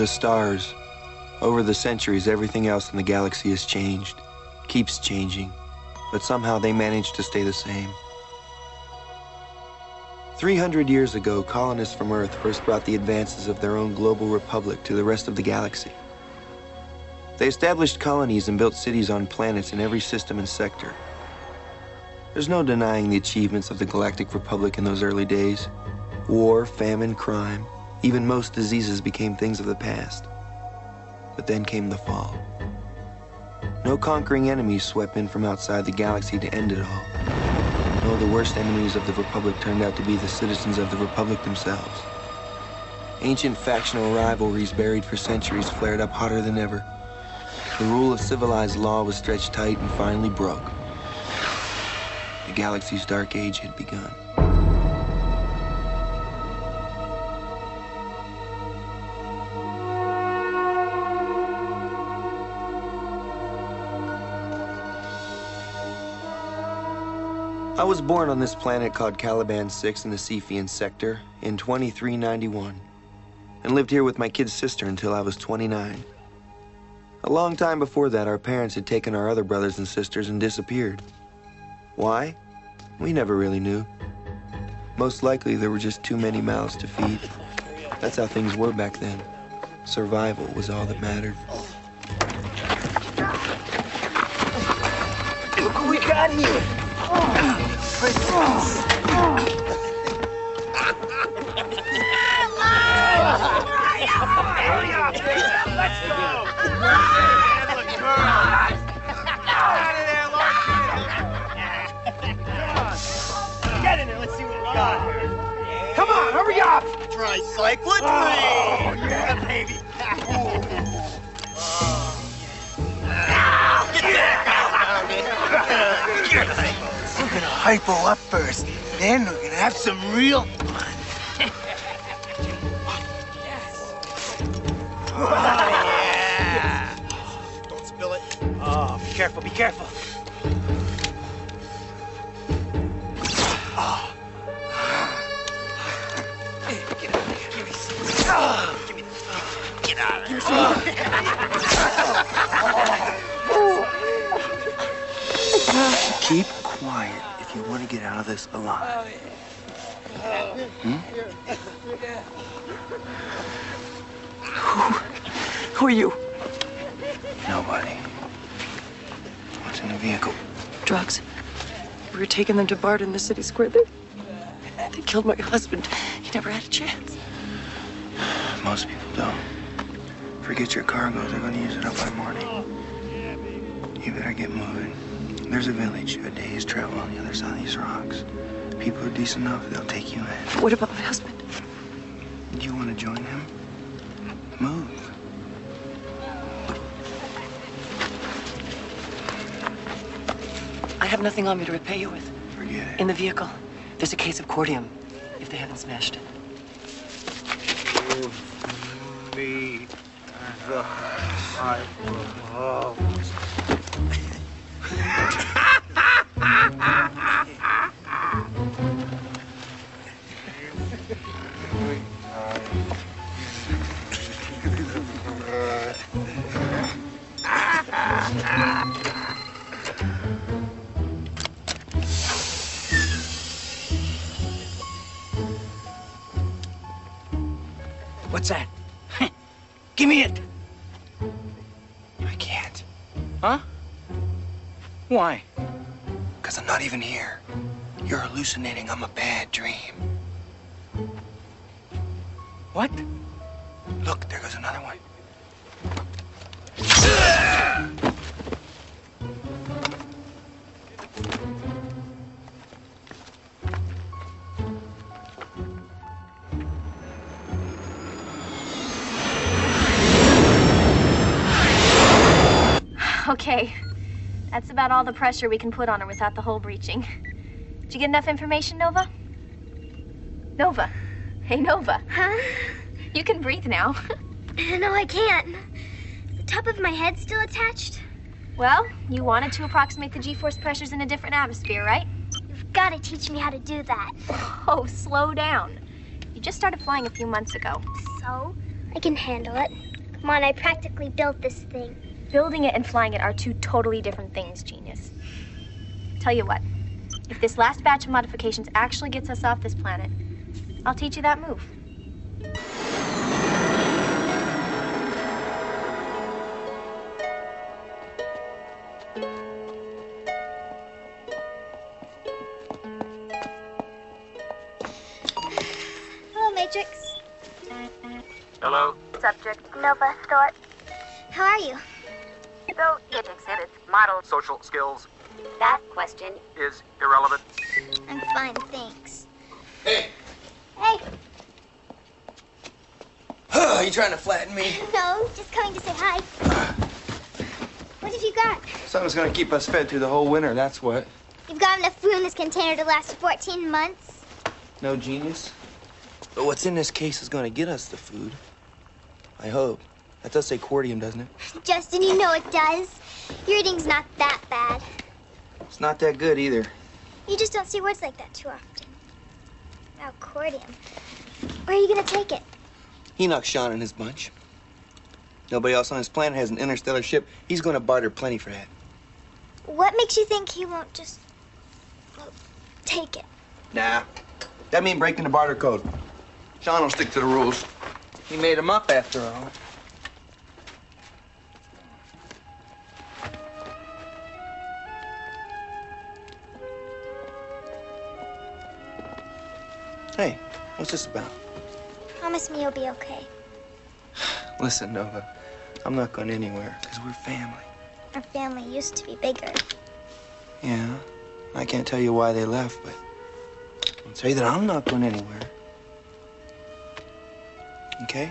The stars. Over the centuries, everything else in the galaxy has changed, keeps changing, but somehow they manage to stay the same. 300 years ago, colonists from Earth first brought the advances of their own global republic to the rest of the galaxy. They established colonies and built cities on planets in every system and sector. There's no denying the achievements of the Galactic Republic in those early days. War, famine, crime, even most diseases became things of the past. But then came the fall. No conquering enemies swept in from outside the galaxy to end it all. No, the worst enemies of the Republic turned out to be the citizens of the Republic themselves. Ancient factional rivalries buried for centuries flared up hotter than ever. The rule of civilized law was stretched tight and finally broke. The galaxy's dark age had begun. I was born on this planet called Caliban 6 in the Cephean sector in 2391 and lived here with my kid sister until I was 29. A long time before that, our parents had taken our other brothers and sisters and disappeared. Why? We never really knew. Most likely, there were just too many mouths to feed. That's how things were back then. Survival was all that mattered. Look what we got here! Come on, hurry up! Tricyclic Oh, yeah, baby. hypo up first, then we're gonna have some real fun. Yes. Don't spill it. Oh, be careful, be careful. Oh. Get out of here. Give me some. Oh, give me the. Get out of here. Keep quiet if you want to get out of this alive. Hmm? Who are you? Nobody. What's in the vehicle? Drugs. We were taking them to Bard in the city square. They, they killed my husband. He never had a chance. Most people don't. Forget your cargo. They're going to use it up by morning. You better get moving. There's a village a day's travel on the other side of these rocks. People are decent enough, they'll take you in. What about my husband? Do you want to join him? Move. I have nothing on me to repay you with. Forget it. In the vehicle, there's a case of cordium, if they haven't smashed it. Give me the hypo. What's that? Give me it. Why? Because I'm not even here. You're hallucinating. I'm a bad dream. What? Look, there goes another one. Okay. That's about all the pressure we can put on her without the hull breaching. Did you get enough information, Nova? Nova. Hey, Nova. Huh? You can breathe now. No, I can't. The top of my head's still attached. Well, you wanted to approximate the G-force pressures in a different atmosphere, right? You've got to teach me how to do that. Oh, slow down. You just started flying a few months ago. So, I can handle it. Come on, I practically built this thing. Building it and flying it are two totally different things, genius. Tell you what, if this last batch of modifications actually gets us off this planet, I'll teach you that move. Hello, Matrix. Hello? Subject Nova Thorpe. How are you? So, it exhibits model social skills. That question is irrelevant. I'm fine, thanks. Hey. Hey, Are you trying to flatten me? no, just coming to say hi. What have you got? Something's gonna keep us fed through the whole winter, that's what. You've got enough food in this container to last 14 months. No genius. But what's in this case is gonna get us the food. I hope. That does say cordium, doesn't it? Justin, you know it does. Your eating's not that bad. It's not that good either. You just don't see words like that too often. Now, cordium. Where are you gonna take it? He Enoch Sean and his bunch. Nobody else on this planet has an interstellar ship. He's gonna barter plenty for that. What makes you think he won't just well, take it? Nah. That means breaking the barter code. Sean will stick to the rules. He made them up after all. Hey, what's this about? Promise me you'll be okay. Listen, Nova, I'm not going anywhere because we're family. Our family used to be bigger. Yeah, I can't tell you why they left, but I'll tell you that I'm not going anywhere. Okay?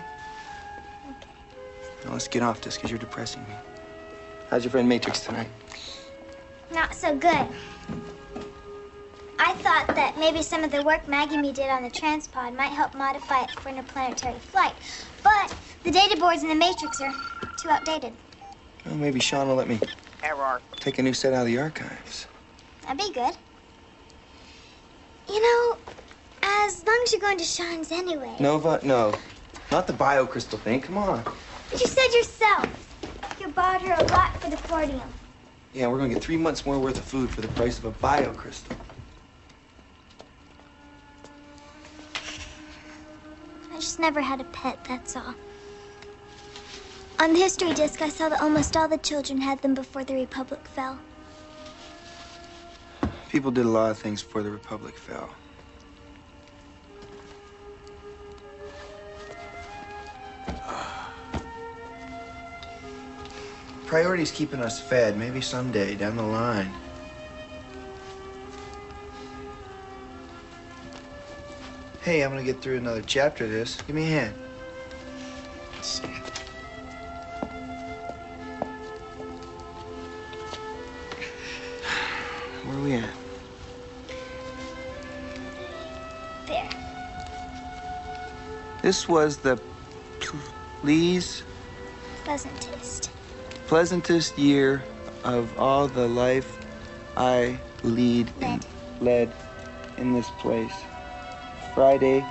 Okay. Now let's get off this because you're depressing me. How's your friend Matrix tonight? Not so good. I thought that maybe some of the work Maggie and me did on the transpod might help modify it for interplanetary flight. But the data boards in the Matrix are too outdated. Well, maybe Sean will let me Error. take a new set out of the archives. That'd be good. You know, as long as you're going to Sean's anyway. Nova, no. Not the biocrystal thing. Come on. But you said yourself. You bought her a lot for the cordium. Yeah, we're gonna get three months more worth of food for the price of a biocrystal. Just never had a pet, that's all. On the history disc, I saw that almost all the children had them before the Republic fell. People did a lot of things before the Republic fell. Priority's keeping us fed. Maybe someday down the line. Hey, I'm gonna get through another chapter of this. Give me a hand. Where are we at? There. This was the please pleasantest pleasantest year of all the life I lead Led. led in this place. Friday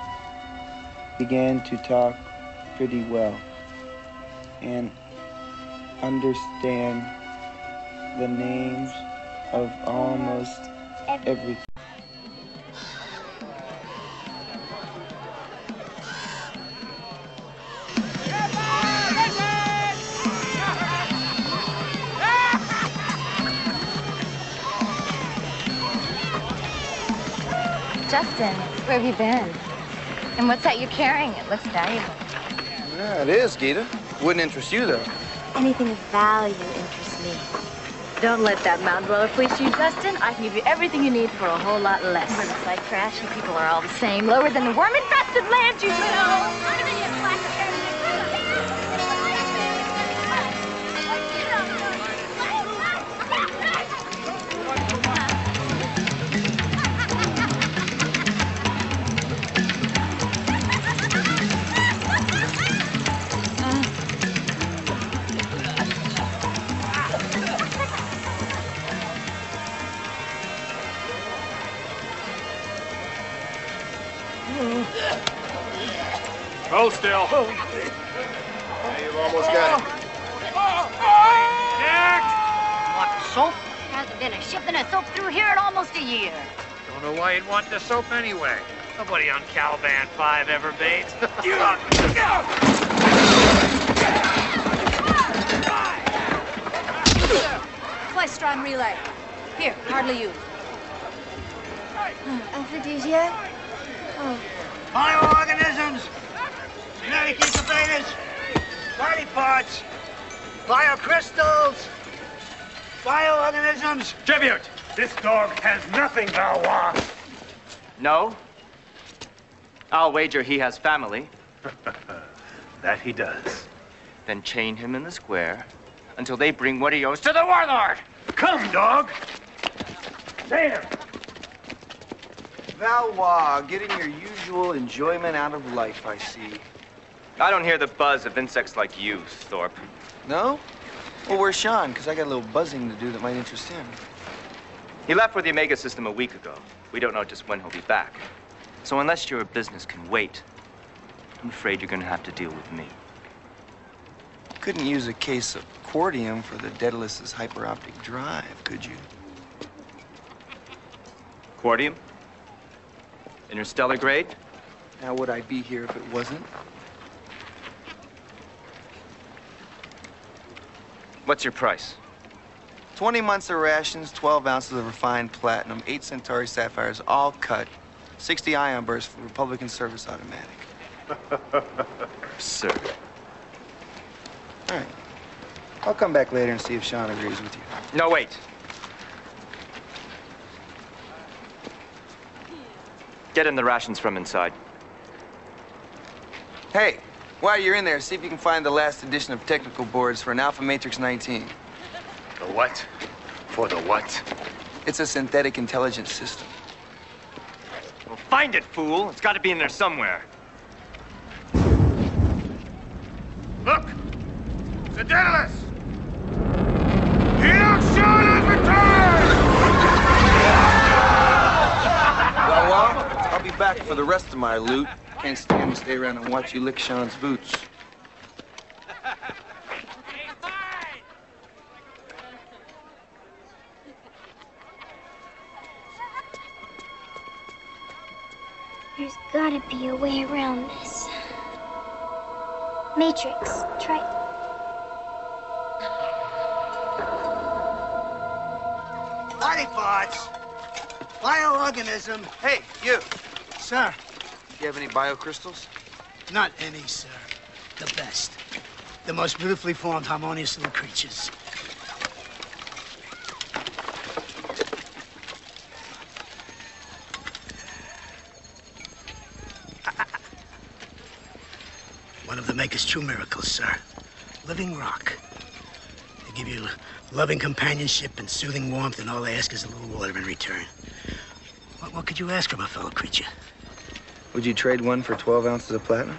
began to talk pretty well and understand the names of almost Every- where have you been? And what's that you're carrying? It looks valuable. Yeah, it is, Gita. Wouldn't interest you though. Anything of value interests me. Don't let that mound dweller fleece you, Justin. I can give you everything you need for a whole lot less. Riverside trash and people are all the same. Lower than the worm-infested land, you know. Hold still. Now you've almost got it. Want the soap? Hasn't been a shipment of soap through here in almost a year. Don't know why you'd want the soap anyway. Nobody on Caliban 5 ever bathes. Twice strong relay. Here, hardly used. Aphrodisia? Oh. Bioorganisms, genetic incubators, body parts, biocrystals, bioorganisms. Tribute! This dog has nothing, Valois. No? I'll wager he has family. that he does. Then chain him in the square until they bring what he owes to the warlord. Come, dog. There. Valois, getting your usual enjoyment out of life, I see. I don't hear the buzz of insects like you, Thorpe. No? Well, where's Sean? Because I got a little buzzing to do that might interest him. He left for the Omega system a week ago. We don't know just when he'll be back. So unless your business can wait, I'm afraid you're gonna have to deal with me. Couldn't use a case of Quartium for the Daedalus's hyperoptic drive, could you? Quartium? Interstellar grade? Now, would I be here if it wasn't? What's your price? 20 months of rations, 12 ounces of refined platinum, 8 Centauri sapphires, all cut, 60 ion bursts for Republican service automatic. Absurd. All right. I'll come back later and see if Sean agrees with you. No, wait. Get in the rations from inside. Hey, while you're in there, see if you can find the last edition of technical boards for an Alpha Matrix 19. The what? For the what? It's a synthetic intelligence system. Well, find it, fool. It's got to be in there somewhere. Look! The Daedalus! Enoch has returned! Well, well, I'll be back for the rest of my loot. Can't stand to stay around and watch you lick Sean's boots. There's gotta be a way around this. Matrix, try. Body parts, bioorganism. Hey, you. Sir, Do you have any biocrystals? not any, sir. The best. The most beautifully formed, harmonious little creatures. One of the Maker's true miracles, sir. Living rock. They give you loving companionship and soothing warmth, and all they ask is a little water in return. What, what could you ask from a fellow creature? Would you trade one for 12 ounces of platinum?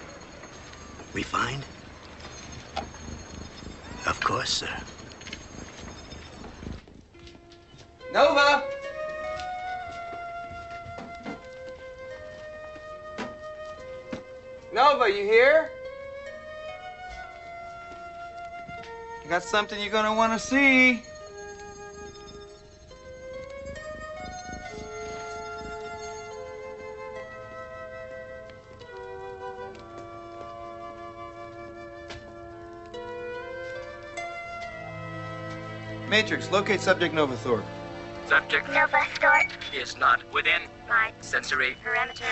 Refined? Of course, sir. Nova! Nova, you here? I got something you're gonna wanna see. Matrix, locate subject Nova Thorpe. Subject Nova Thorpe. is not within My sensory. perimeter.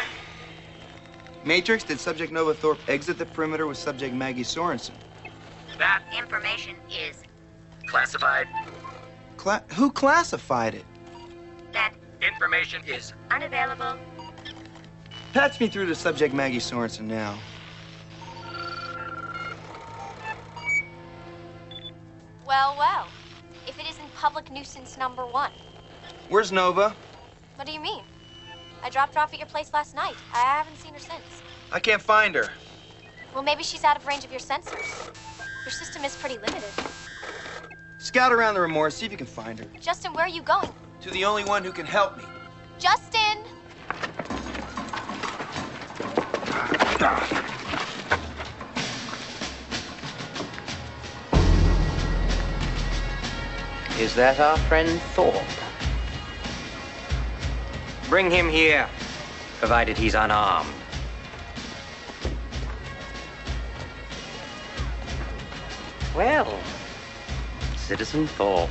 Matrix, did subject Nova Thorpe exit the perimeter with subject Maggie Sorensen? That Information is classified. Cla- who classified it? that Information is unavailable. Patch me through to subject Maggie Sorensen now. Public nuisance number one. Where's Nova? What do you mean? I dropped her off at your place last night. I haven't seen her since. I can't find her. Well, maybe she's out of range of your sensors. Your system is pretty limited. Scout around the remorse, see if you can find her. Justin, where are you going? To the only one who can help me. Justin! Is that our friend Thorpe? Bring him here, provided he's unarmed. Well, Citizen Thorpe.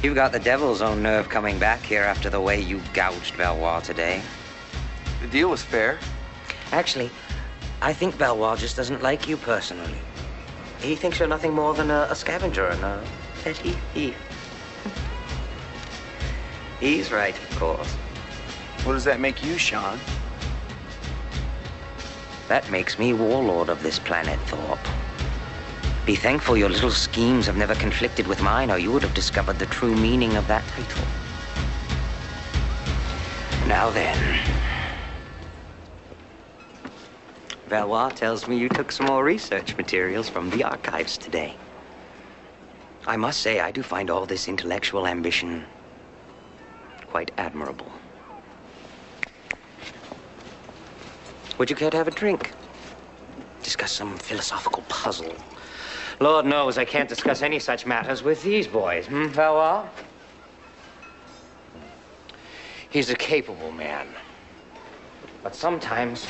You've got the devil's own nerve coming back here after the way you gouged Valois today. The deal was fair. Actually, I think Valois just doesn't like you personally. He thinks you're nothing more than a, a scavenger and a petty thief. He's right, of course. What does that make you, Sean? That makes me warlord of this planet, Thorpe. Be thankful your little schemes have never conflicted with mine, or you would have discovered the true meaning of that title. Now then. Valois tells me you took some more research materials from the archives today. I must say, I do find all this intellectual ambition quite admirable. Would you care to have a drink? Discuss some philosophical puzzle. Lord knows I can't discuss any such matters with these boys, hmm, Valois? He's a capable man. But sometimes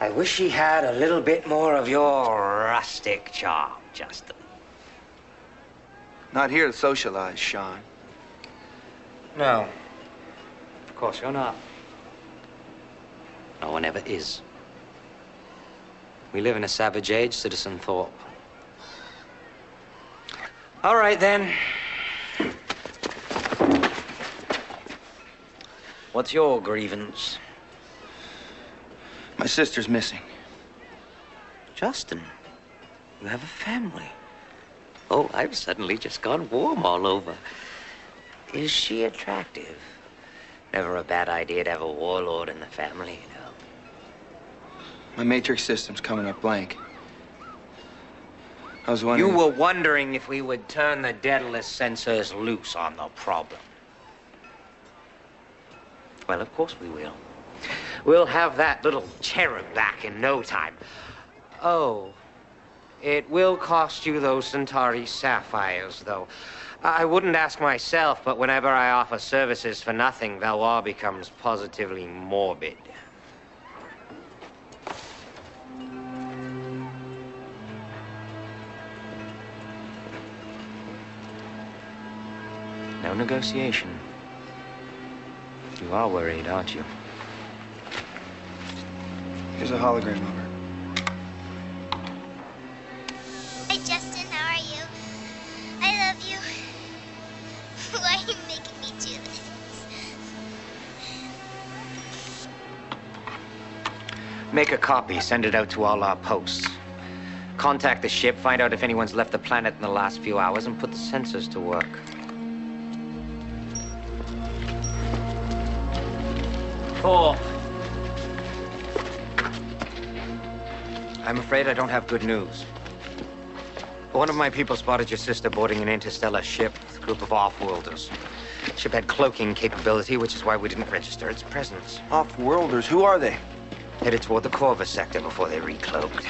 I wish he had a little bit more of your rustic charm, Justin. Not here to socialize, Sean. No. Of course you're not. No one ever is. We live in a savage age, Citizen Thorpe. All right, then. What's your grievance? My sister's missing. Justin, you have a family. Oh, I've suddenly just gone warm all over. Is she attractive? Never a bad idea to have a warlord in the family, you know. My matrix system's coming up blank. I was wondering. You were wondering if we would turn the Daedalus sensors loose on the problem. Well, of course we will. We'll have that little cherub back in no time. Oh, it will cost you those Centauri sapphires, though. I wouldn't ask myself, but whenever I offer services for nothing, Valois becomes positively morbid. No negotiation. You are worried, aren't you? Here's a hologram of Why are you making me do this? Make a copy, send it out to all our posts. Contact the ship, find out if anyone's left the planet in the last few hours, and put the sensors to work. Four. I'm afraid I don't have good news. One of my people spotted your sister boarding an interstellar ship with a group of off-worlders. Ship had cloaking capability, which is why we didn't register its presence. Off-worlders? Who are they? Headed toward the Corvus sector before they recloaked.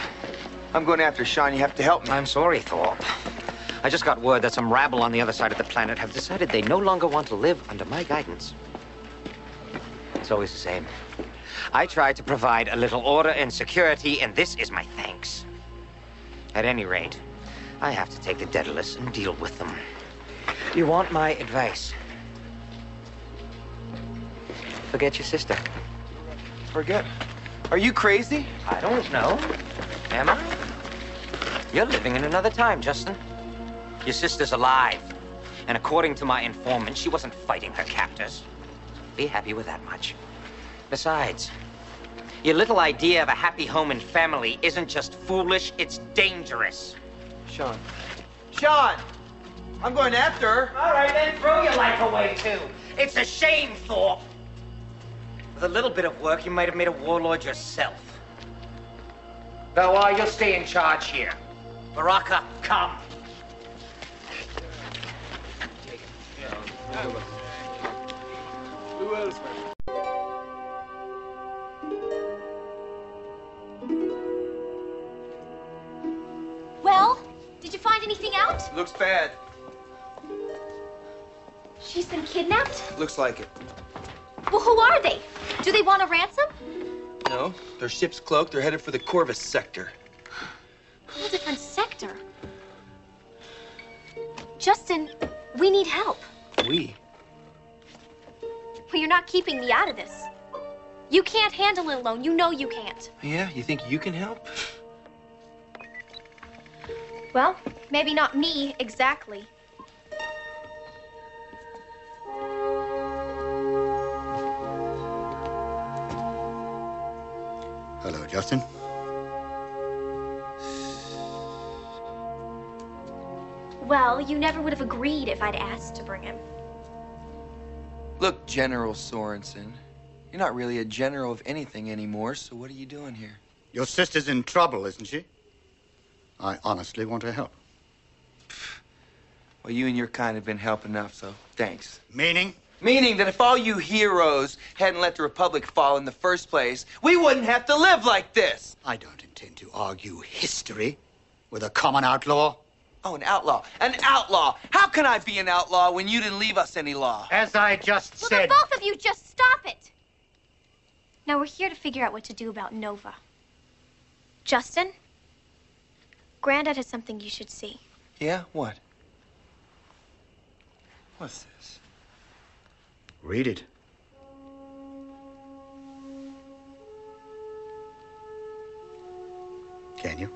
I'm going after Sean. You have to help me. I'm sorry, Thorpe. I just got word that some rabble on the other side of the planet have decided they no longer want to live under my guidance. It's always the same. I try to provide a little order and security, and this is my thanks. At any rate, I have to take the Daedalus and deal with them. You want my advice? Forget your sister. Forget. Are you crazy? I don't know. Am I? You're living in another time, Justin. Your sister's alive. And according to my informant, she wasn't fighting her captors. Be happy with that much. Besides, your little idea of a happy home and family isn't just foolish, it's dangerous. Sean. Sean! I'm going after her. All right, then throw your life away, too. It's a shame, Thorpe. With a little bit of work, you might have made a warlord yourself. Though, Valois, you'll stay in charge here. Baraka, come. Who else? Well, did you find anything out? Looks bad. She's been kidnapped? Looks like it. Well, who are they? Do they want a ransom? No, their ship's cloaked. They're headed for the Corvus sector. Whole different sector. Justin, we need help. We? Well, you're not keeping me out of this. You can't handle it alone. You know you can't. Yeah, you think you can help? Well, maybe not me exactly. Hello, Justin. Well, you never would have agreed if I'd asked to bring him. Look, General Sorensen, you're not really a general of anything anymore, so what are you doing here? Your sister's in trouble, isn't she? I honestly want her help. Well, you and your kind have been helping enough, so thanks. Meaning? Meaning that if all you heroes hadn't let the Republic fall in the first place, we wouldn't have to live like this. I don't intend to argue history with a common outlaw. Oh, an outlaw. An outlaw. How can I be an outlaw when you didn't leave us any law? As I just said. Well, then both of you just stop it. Now we're here to figure out what to do about Nova. Justin, Granddad has something you should see. Yeah? What? What's this? Read it. Can you?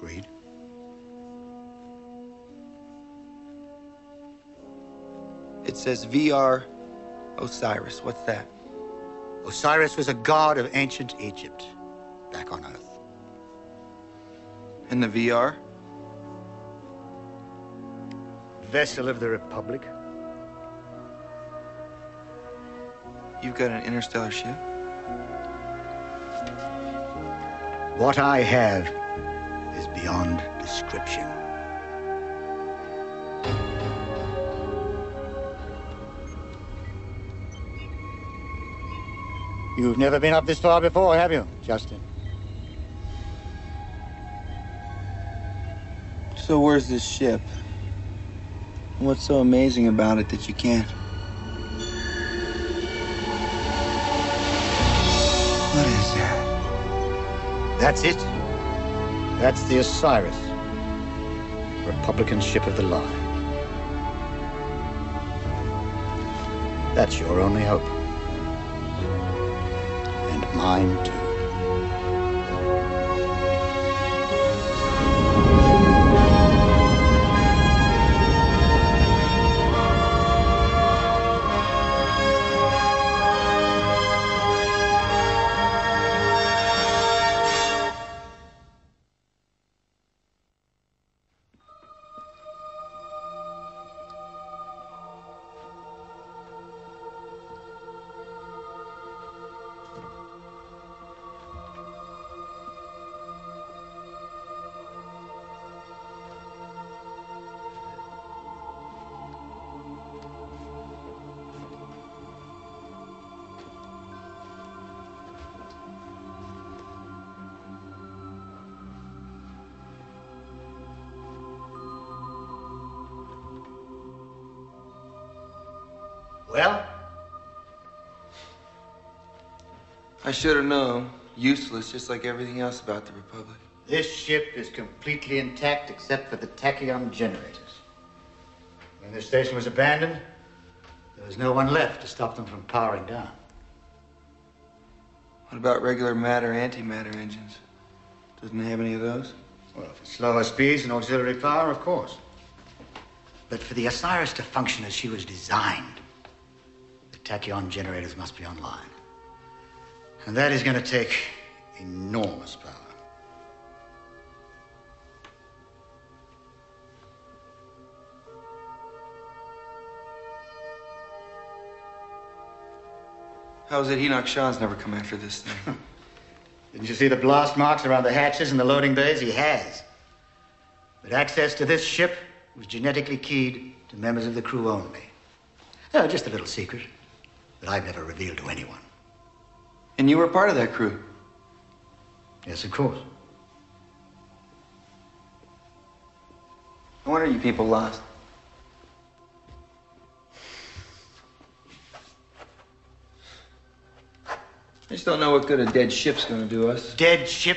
Read. It says VR Osiris. What's that? Osiris was a god of ancient Egypt, back on Earth. And the VR? Vessel of the Republic. You've got an interstellar ship? What I have is beyond description. You've never been up this far before, have you, Justin? So where's this ship? What's so amazing about it that you can't? What is that? That's it. That's the Osiris, Republican ship of the line. That's your only hope. And mine, too. I should have known. Useless, just like everything else about the Republic. this ship is completely intact except for the tachyon generators. When this station was abandoned, there was no one left to stop them from powering down. What about regular matter antimatter engines? Doesn't it have any of those? Well, for slower speeds and auxiliary power, of course. But for the Osiris to function as she was designed, the tachyon generators must be online. And that is going to take enormous power. How is it Enoch Sean's never come after this thing? Didn't you see the blast marks around the hatches and the loading bays? He has. But access to this ship was genetically keyed to members of the crew only. Oh, just a little secret that I've never revealed to anyone. And you were part of that crew? Yes, of course. No wonder you people lost. I just don't know what good a dead ship's gonna do us. Dead ship?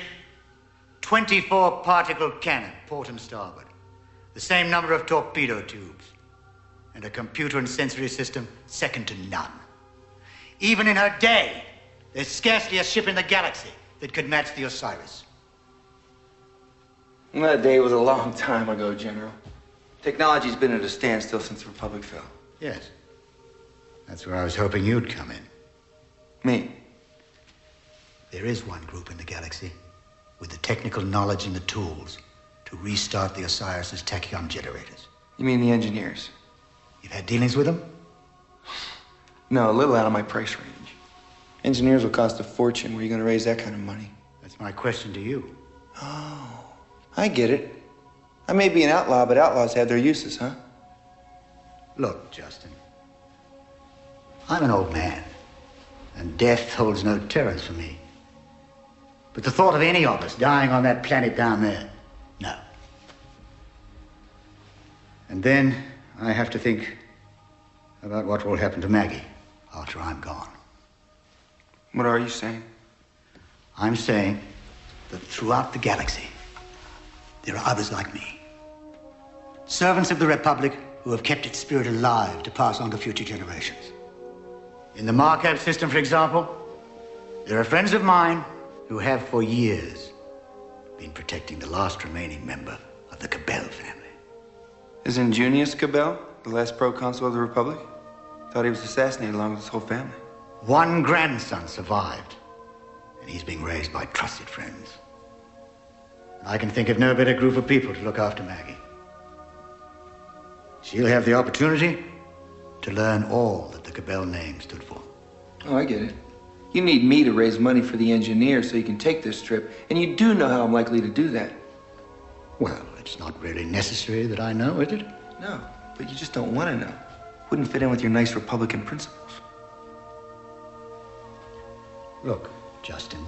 24 particle cannon, port and starboard. The same number of torpedo tubes. And a computer and sensory system second to none. Even in her day, there's scarcely a ship in the galaxy that could match the Osiris. That day was a long time ago, General. Technology's been at a standstill since the Republic fell. Yes. That's where I was hoping you'd come in. Me? There is one group in the galaxy with the technical knowledge and the tools to restart the Osiris's tachyon generators. You mean the engineers? You've had dealings with them? No, a little out of my price range. Engineers will cost a fortune. Where are you going to raise that kind of money? That's my question to you. Oh, I get it. I may be an outlaw, but outlaws have their uses, huh? Look, Justin. I'm an old man, and death holds no terrors for me. But the thought of any of us dying on that planet down there, no. And then I have to think about what will happen to Maggie after I'm gone. What are you saying? I'm saying that throughout the galaxy, there are others like me. Servants of the Republic who have kept its spirit alive to pass on to future generations. In the Markab system, for example, there are friends of mine who have for years been protecting the last remaining member of the Cabell family. Isn't Junius Cabell the last proconsul of the Republic? Thought he was assassinated along with his whole family. One grandson survived, and he's being raised by trusted friends. And I can think of no better group of people to look after Maggie. She'll have the opportunity to learn all that the Cabell name stood for. Oh, I get it. You need me to raise money for the engineer so you can take this trip, and you do know how I'm likely to do that. Well, it's not really necessary that I know, is it? No, but you just don't want to know. Wouldn't fit in with your nice Republican principles. Look, Justin.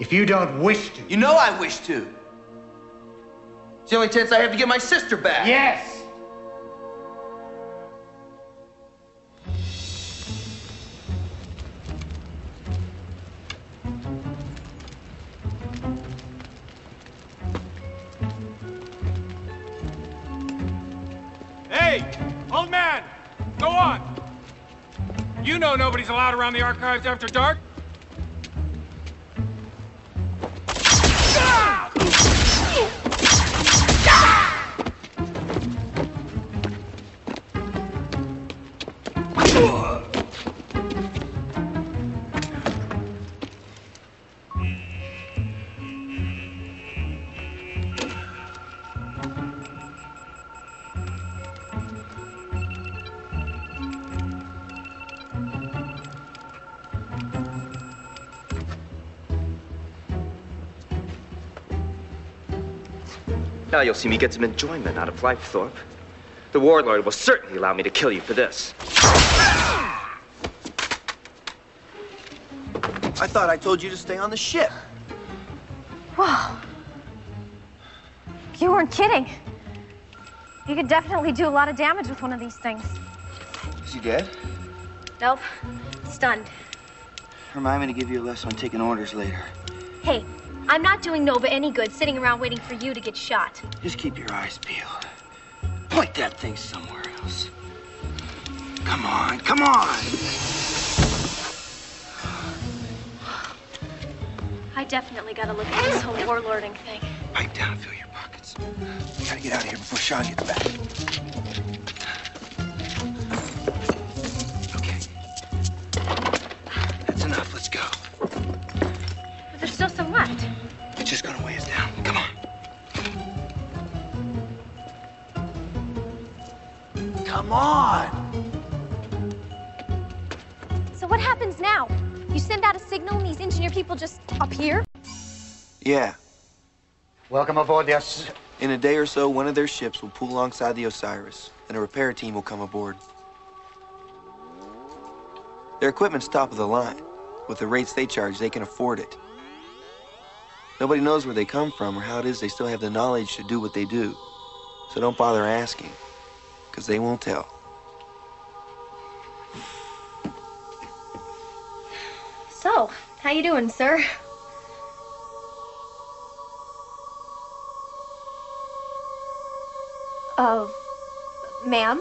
If you don't wish to. You know I wish to. It's the only chance I have to get my sister back. Yes! Hey, old man, go on. You know nobody's allowed around the archives after dark. Ah! Now you'll see me get some enjoyment out of life, Thorpe. The warlord will certainly allow me to kill you for this. I thought I told you to stay on the ship. Whoa. You weren't kidding. You could definitely do a lot of damage with one of these things. Is he dead? Nope. Stunned. Remind me to give you a lesson on taking orders later. Hey, I'm not doing Nova any good sitting around waiting for you to get shot. Just keep your eyes peeled. Point that thing somewhere else. Come on, come on! I definitely gotta look at this whole warlording thing. Pipe down and fill your pockets. We gotta get out of here before Sean gets back. But there's still some left. It's just gonna weigh us down. Come on. Come on! So what happens now? You send out a signal and these engineer people just appear? Yeah. Welcome aboard the Os- In a day or so, one of their ships will pull alongside the Osiris, and a repair team will come aboard. Their equipment's top of the line. With the rates they charge, they can afford it. Nobody knows where they come from or how it is they still have the knowledge to do what they do. So don't bother asking, because they won't tell. So, how you doing, sir? Uh, ma'am?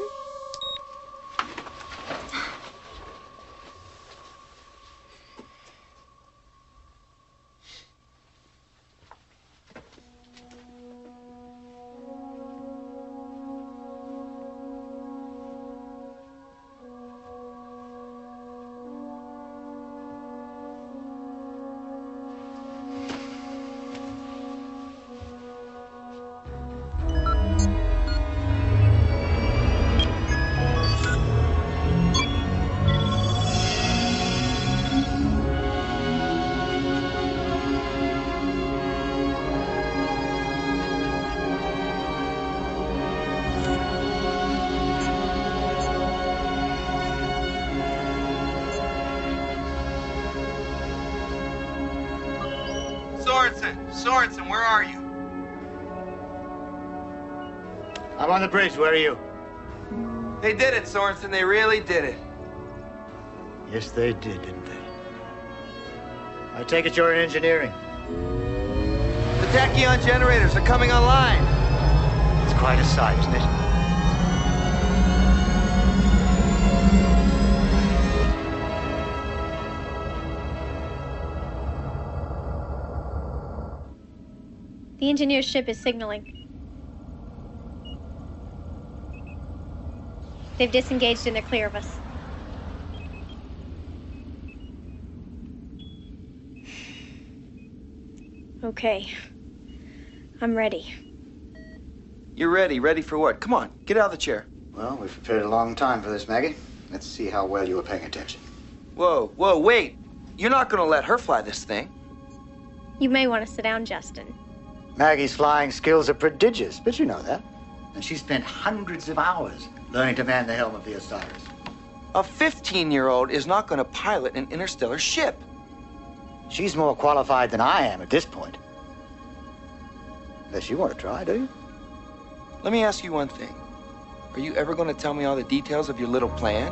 Where are you? They did it, Sorensen. They really did it. Yes, they did, didn't they? I take it you're in engineering. The tachyon generators are coming online. It's quite a sight, isn't it? The engineer's ship is signaling. They've disengaged and they're clear of us. Okay. I'm ready. You're ready. Ready for what? Come on, get out of the chair. Well, we've prepared a long time for this, Maggie. Let's see how well you were paying attention. Whoa, whoa, wait. You're not gonna let her fly this thing. You may want to sit down, Justin. Maggie's flying skills are prodigious, but you know that. And she spent hundreds of hours learning to man the helm of the Osiris. A 15 year old is not gonna pilot an interstellar ship. She's more qualified than I am at this point. Unless you want to try, do you? Let me ask you one thing. Are you ever gonna tell me all the details of your little plan?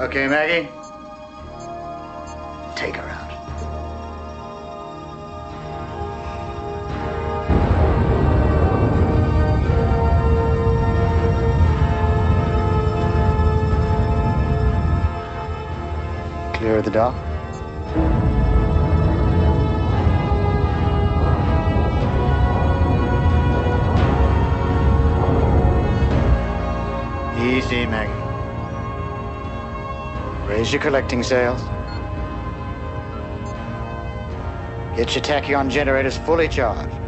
Okay, Maggie. Take her out. Clear of the dock? Easy, Maggie. Raise your collecting sails. Get your tachyon generators fully charged.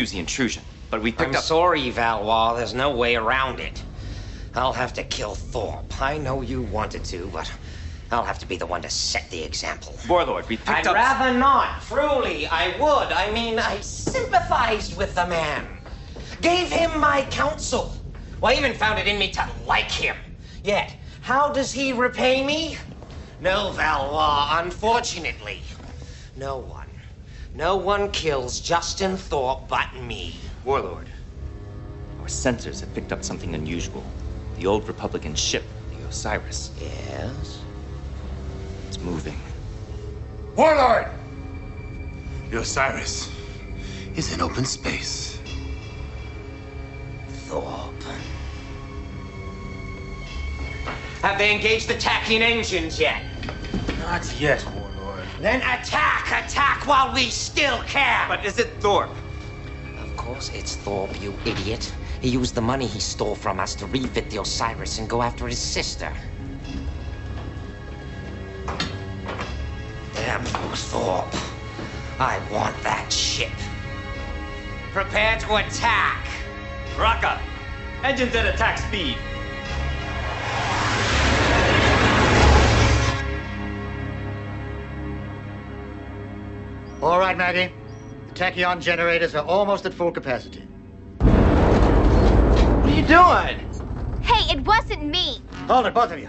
Excuse the intrusion, but we picked I'm up. sorry, Valois. There's no way around it. I'll have to kill Thorpe. I know you wanted to, but I'll have to be the one to set the example. Warlord, we picked I'd up. rather not. Truly, I would. I mean, I sympathized with the man. Gave him my counsel. Well, I even found it in me to like him. Yet, how does he repay me? No, Valois, unfortunately. No one. No one kills Justin Thorpe but me. Warlord, our sensors have picked up something unusual. The old Republican ship, the Osiris. Yes? It's moving. Warlord! The Osiris is in open space. Thorpe. Have they engaged the tachyon engines yet? Not yet, Warlord. Then attack! Attack while we still can! But is it Thorpe? Of course it's Thorpe, you idiot. He used the money he stole from us to refit the Osiris and go after his sister. Damn you, Thorpe. I want that ship. Prepare to attack! Rock up! Engines at attack speed! All right, Maggie. The tachyon generators are almost at full capacity. What are you doing? Hey, it wasn't me. Hold it, both of you.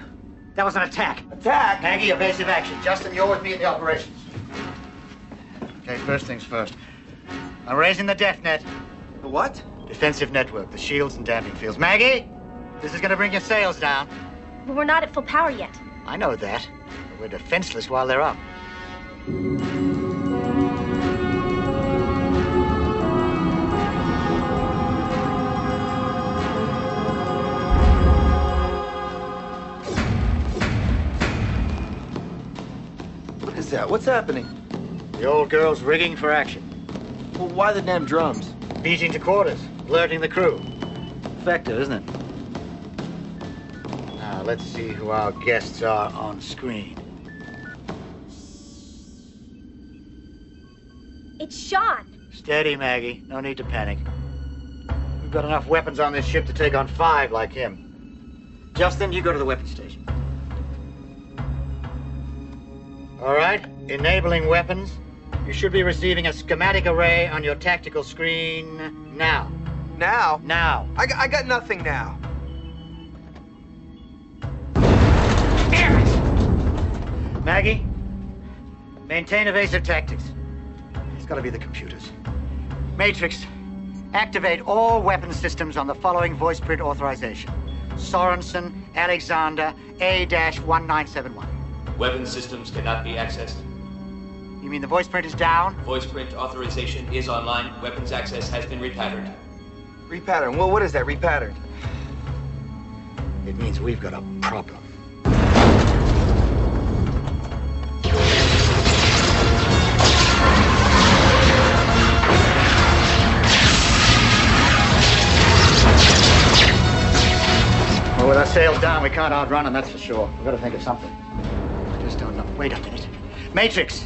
That was an attack. Attack? Maggie, evasive action. Justin, you're with me in the operations. Okay, first things first. I'm raising the def net. The what? Defensive network, the shields and damping fields. Maggie, this is gonna bring your sails down. But we're not at full power yet. I know that. But we're defenseless while they're up. What is that? What's happening? The old girl's rigging for action. Well, why the damn drums? Beating to quarters, alerting the crew. Effective, isn't it? Now, let's see who our guests are on screen. It's Sean. Steady, Maggie. No need to panic. We've got enough weapons on this ship to take on five like him. Justin, you go to the weapon station. All right, enabling weapons. You should be receiving a schematic array on your tactical screen now. Now? Now. I, got- I got nothing now. Maggie, maintain evasive tactics. It's got to be the computers. Matrix, activate all weapon systems on the following voice print authorization. Sorensen, Alexander, A-1971. Weapon systems cannot be accessed. You mean the voice print is down? Voice print authorization is online. Weapons access has been repatterned. Repatterned? Well, what is that? Repatterned. It means we've got a problem. Well, with our sails down, we can't outrun them, that's for sure. We've got to think of something. Wait a minute. Matrix!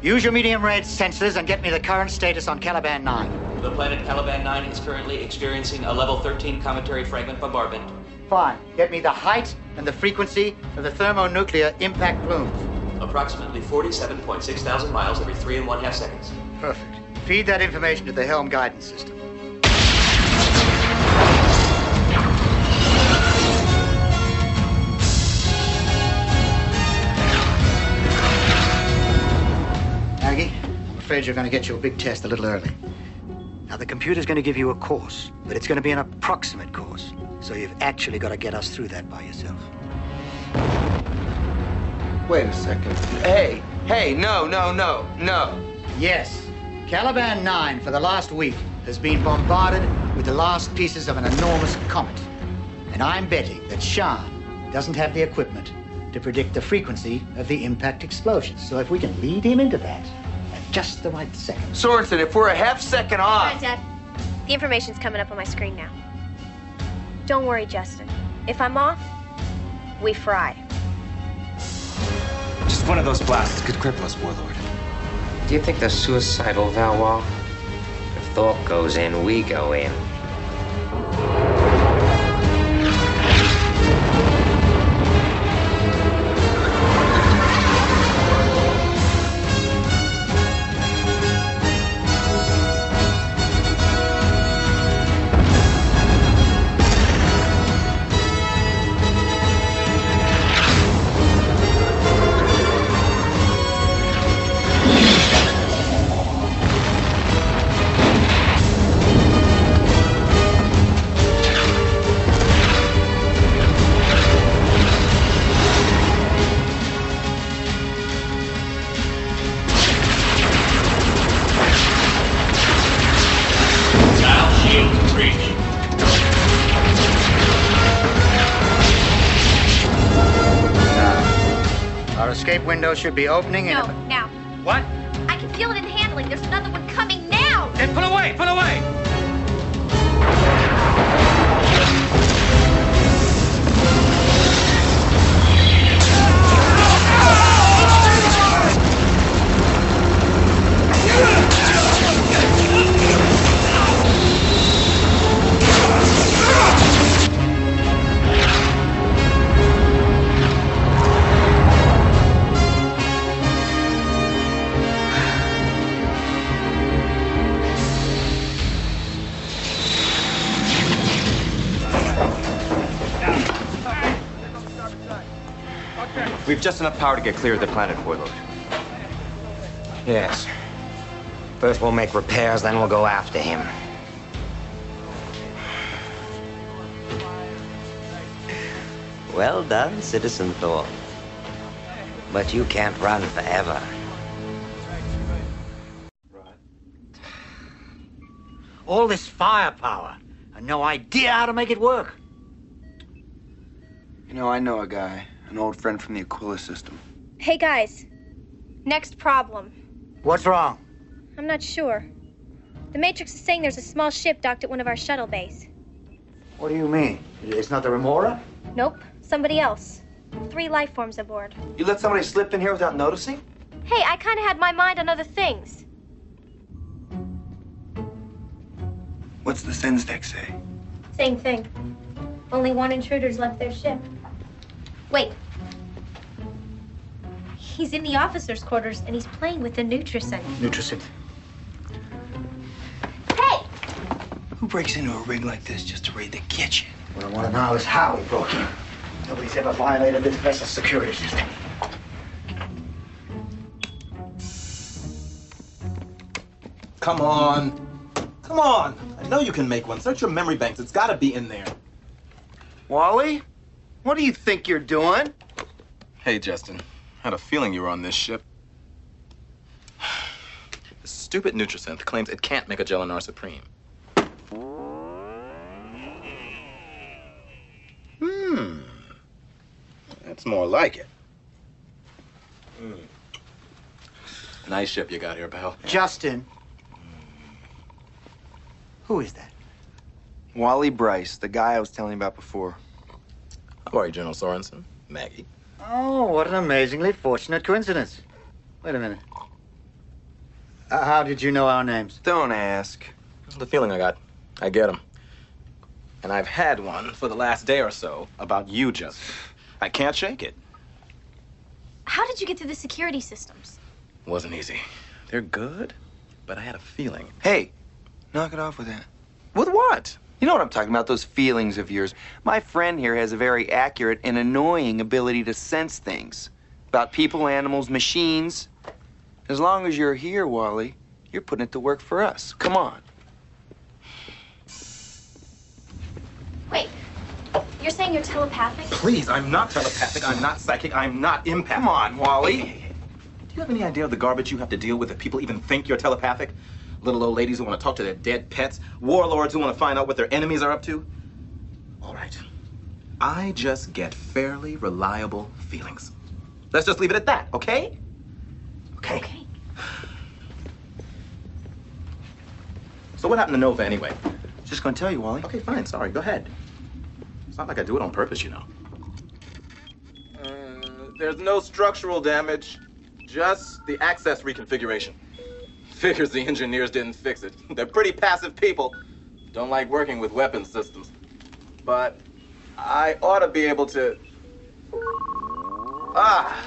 Use your medium range sensors and get me the current status on Caliban 9. The planet Caliban 9 is currently experiencing a level 13 cometary fragment bombardment. Fine. Get me the height and the frequency of the thermonuclear impact plumes. Approximately 47.6 thousand miles every three and one half seconds. Perfect. Feed that information to the helm guidance system. Afraid you're going to get your big test a little early. Now, the computer's going to give you a course, but it's going to be an approximate course. So you've actually got to get us through that by yourself. Wait a second. Hey, hey, no, no, no, no. Yes. Caliban 9 for the last week has been bombarded with the last pieces of an enormous comet. And I'm betting that Sean doesn't have the equipment to predict the frequency of the impact explosions. So if we can lead him into that at just the right second. Sorensen, if we're a half second off. right, Dad. The information's coming up on my screen now. Don't worry, Justin. If I'm off, we fry. Just one of those blasts could cripple us, Warlord. Do you think they're suicidal, Valois? If Thorpe goes in, we go in. Window should be opening in. No, just enough power to get clear of the planet, Warlord. Yes. First we'll make repairs, then we'll go after him. Well done, Citizen Thorpe. But you can't run forever. All this firepower and no idea how to make it work. You know, I know a guy, an old friend from the Aquila system. Hey guys, next problem. What's wrong? I'm not sure. The Matrix is saying there's a small ship docked at one of our shuttle bays. What do you mean? It's not the Remora? Nope, somebody else. Three life forms aboard. You let somebody slip in here without noticing? Hey, I kind of had my mind on other things. What's the sins deck say? Same thing. Only one intruder's left their ship. Wait. He's in the officer's quarters and he's playing with the Nutrisynth. Nutrisynth. Hey! Who breaks into a rig like this just to raid the kitchen? What I want to know is how he broke in. Nobody's ever violated this vessel's security system. Come on. Come on. I know you can make one. Search your memory banks. It's got to be in there. Wally? What do you think you're doing? Hey, Justin. I had a feeling you were on this ship. The stupid Nutrisynth claims it can't make a Gelinar Supreme. Hmm. That's more like it. Hmm. Nice ship you got here, pal. Justin. Who is that? Wally Bryce, the guy I was telling you about before. How are you, General Sorensen? Maggie. Oh, what an amazingly fortunate coincidence. Wait a minute. Uh, how did you know our names? Don't ask. The feeling I got. I get 'em. And I've had one for the last day or so about you, Justin. I can't shake it. How did you get through the security systems? Wasn't easy. They're good, but I had a feeling. Hey, knock it off with that. With what? You know what I'm talking about, those feelings of yours. My friend here has a very accurate and annoying ability to sense things about people, animals, machines. As long as you're here, Wally, you're putting it to work for us. Come on. Wait, you're saying you're telepathic? Please, I'm not telepathic. I'm not psychic. I'm not empath. Come on, Wally. Do you have any idea of the garbage you have to deal with if people even think you're telepathic? Little old ladies who want to talk to their dead pets, warlords who want to find out what their enemies are up to. All right. I just get fairly reliable feelings. Let's just leave it at that, okay? Okay. Okay. So what happened to Nova anyway? Just gonna tell you, Wally. Okay, fine. Sorry. Go ahead. It's not like I do it on purpose, you know. Uh, there's no structural damage, just the access reconfiguration. Figures the engineers didn't fix it. They're pretty passive people. Don't like working with weapon systems. But I ought to be able to. Ah!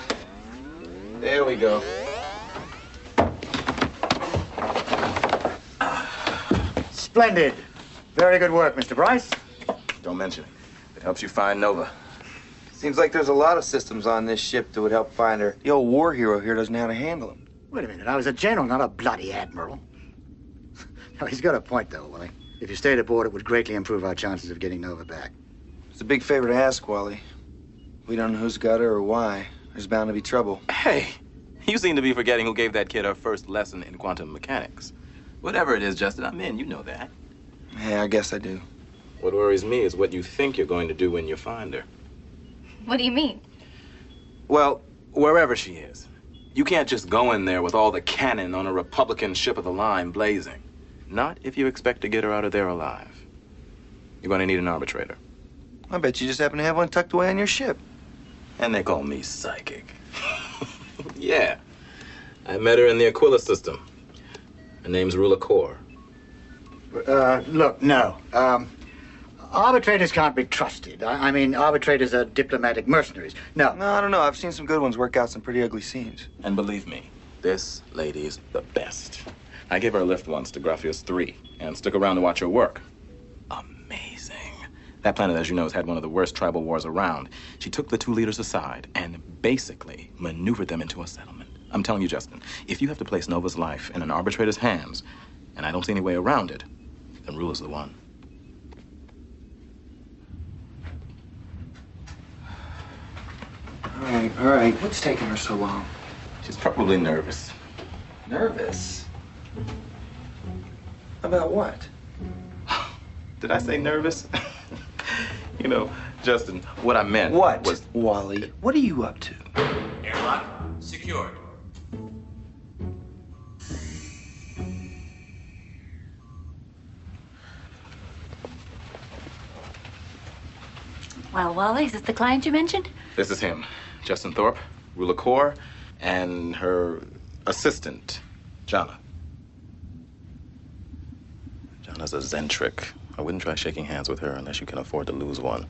There we go. Splendid. Very good work, Mr. Bryce. Don't mention it. It helps you find Nova. Seems like there's a lot of systems on this ship that would help find her. The old war hero here doesn't know how to handle them. Wait a minute. I was a general, not a bloody admiral. no, he's got a point, though, Willie. If you stayed aboard, it would greatly improve our chances of getting Nova back. It's a big favor to ask, Wally. We don't know who's got her or why. There's bound to be trouble. Hey, you seem to be forgetting who gave that kid her first lesson in quantum mechanics. Whatever it is, Justin, I'm in. You know that. Yeah, I guess I do. What worries me is what you think you're going to do when you find her. What do you mean? Well, wherever she is, you can't just go in there with all the cannon on a Republican ship of the line blazing. Not if you expect to get her out of there alive. You're going to need an arbitrator. I bet you just happen to have one tucked away on your ship. And they call me psychic. yeah. I met her in the Aquila system. Her name's Rula Kor. Uh, look, no. Um, arbitrators can't be trusted. I, I mean, arbitrators are diplomatic mercenaries. No. No, I don't know. I've seen some good ones work out some pretty ugly scenes. And believe me, this lady's the best. I gave her a lift once to Graphius 3 and stuck around to watch her work. Amazing. That planet, as you know, has had one of the worst tribal wars around. She took the two leaders aside and basically maneuvered them into a settlement. I'm telling you, Justin, if you have to place Nova's life in an arbitrator's hands, and I don't see any way around it, then rule is the one. All right, all right. What's taking her so long? She's probably nervous. Nervous? About what? Did I say nervous? you know, Justin, what I meant What? was Wally, what are you up to? Airlock secured. Well, Wally, is this the client you mentioned? this is him, Justin Thorpe, Rula Kor, and her assistant, Jana. Jana's a zentric. I wouldn't try shaking hands with her unless you can afford to lose one.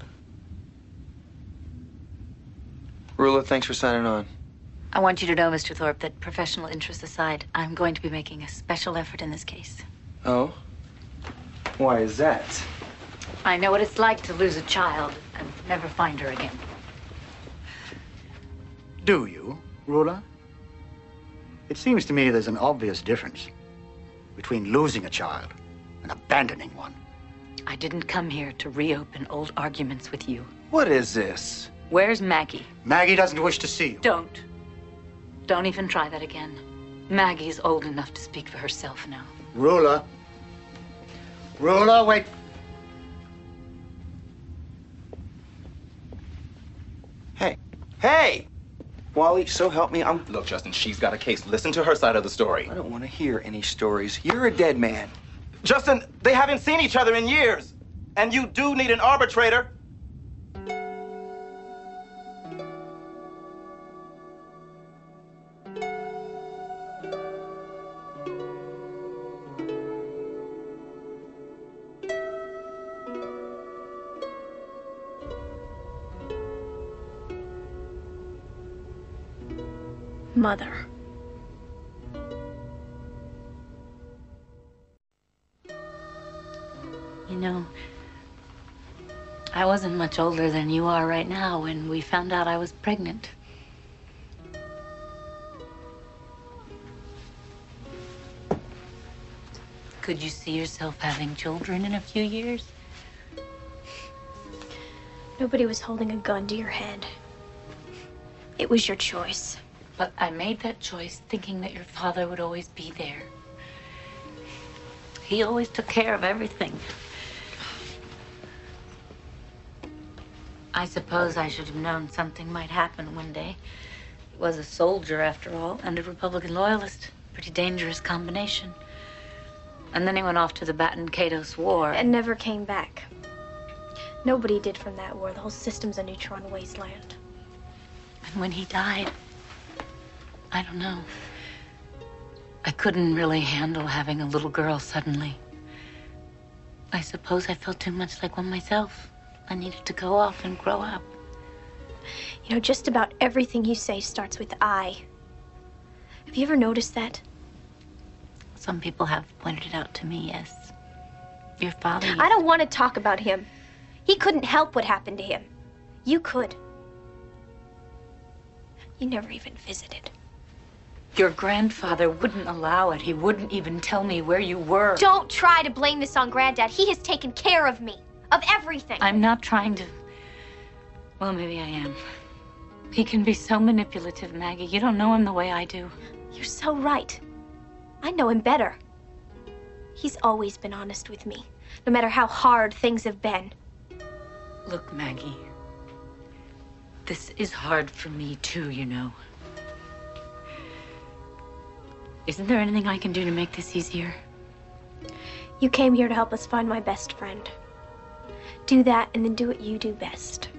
Rula, thanks for signing on. I want you to know, Mr. Thorpe, that professional interests aside, I'm going to be making a special effort in this case. Oh? Why is that? I know what it's like to lose a child and never find her again. Do you, Rula? It seems to me there's an obvious difference between losing a child and abandoning one. I didn't come here to reopen old arguments with you. What is this? Where's Maggie? Maggie doesn't wish to see you. Don't. Don't even try that again. Maggie's old enough to speak for herself now. Rula. Rula, wait. Hey. Hey! Wally, so help me, I'm. Look, Justin, she's got a case. Listen to her side of the story. I don't want to hear any stories. You're a dead man. Justin, they haven't seen each other in years. And you do need an arbitrator. Mother. You know, I wasn't much older than you are right now when we found out I was pregnant. Could you see yourself having children in a few years? Nobody was holding a gun to your head. It was your choice. But I made that choice thinking that your father would always be there. He always took care of everything. I suppose I should have known something might happen one day. He was a soldier, after all, and a Republican loyalist. Pretty dangerous combination. And then he went off to the Baton Catos War. And never came back. Nobody did from that war. The whole system's a neutron wasteland. And when he died, I don't know. I couldn't really handle having a little girl suddenly. I suppose I felt too much like one myself. I needed to go off and grow up. You know, just about everything you say starts with I. Have you ever noticed that? Some people have pointed it out to me, yes. Your father. I don't want to talk about him. He couldn't help what happened to him. You could. You never even visited. Your grandfather wouldn't allow it. He wouldn't even tell me where you were. Don't try to blame this on Granddad. He has taken care of me, of everything. I'm not trying to. Well, maybe I am. He can be so manipulative, Maggie. You don't know him the way I do. You're so right. I know him better. He's always been honest with me, no matter how hard things have been. Look, Maggie. This is hard for me, too, you know. Isn't there anything I can do to make this easier? You came here to help us find my best friend. Do that and then do what you do best.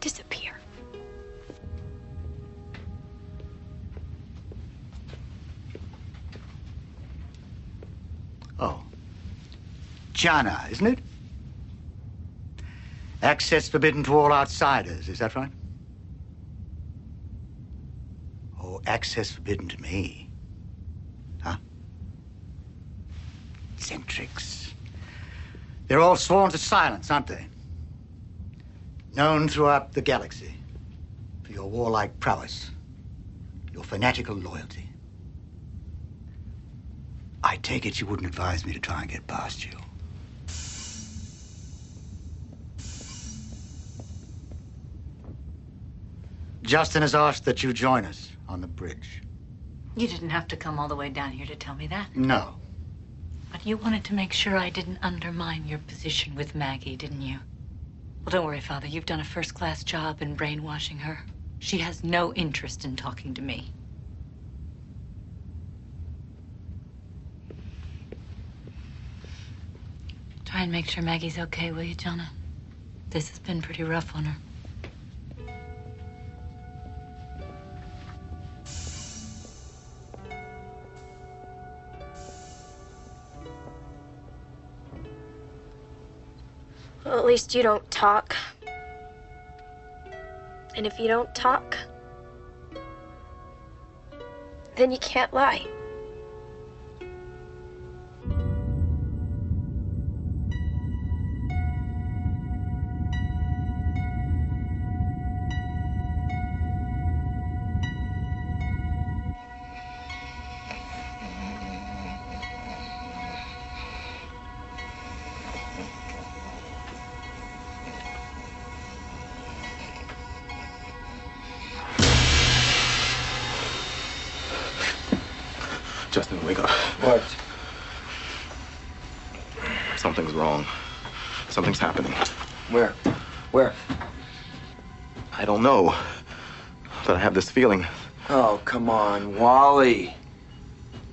Disappear. Oh. Jana, isn't it? Access forbidden to all outsiders, is that right? Access forbidden to me. Huh? Eccentrics. They're They're all sworn to silence, aren't they? Known throughout the galaxy for your warlike prowess, your fanatical loyalty. I take it you wouldn't advise me to try and get past you. Justin has asked that you join us on the bridge. You didn't have to come all the way down here to tell me that. No. But you wanted to make sure I didn't undermine your position with Maggie, didn't you? Well, don't worry, Father. You've done a first class job in brainwashing her. She has no interest in talking to me. Try and make sure Maggie's okay, will you, Jonah? This has been pretty rough on her. Well, at least you don't talk. And if you don't talk, then you can't lie. Justin, wake up. What? Something's wrong. Something's happening. Where? Where? I don't know. But I have this feeling. Oh, come on, Wally.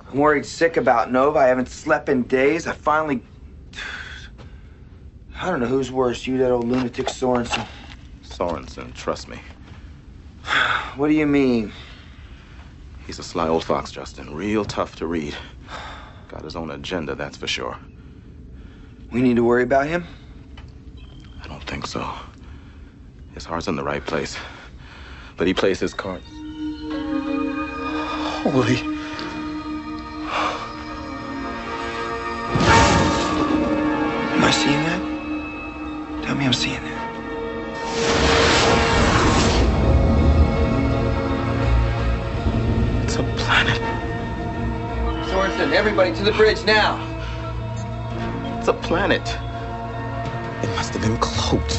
I'm worried sick about Nova. I haven't slept in days. I finally. I don't know who's worse, you, that old lunatic Sorensen. Sorensen, trust me. What do you mean? He's a sly old fox, Justin. Real tough to read. Got his own agenda, that's for sure. We need to worry about him? I don't think so. His heart's in the right place. But he plays his cards. Holy. Am I seeing that? Tell me I'm seeing that. Sorensen, everybody to the bridge now. It's a planet. It must have been cloaked.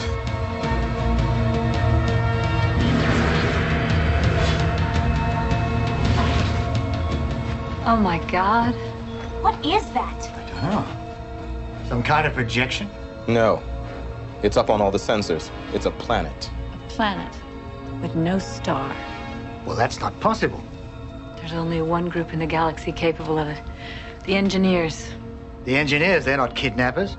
Oh my God. What is that? I don't know. Some kind of projection? No. It's up on all the sensors. It's a planet. A planet with no star. Well, that's not possible. There's only one group in the galaxy capable of it the engineers. The engineers, they're not kidnappers.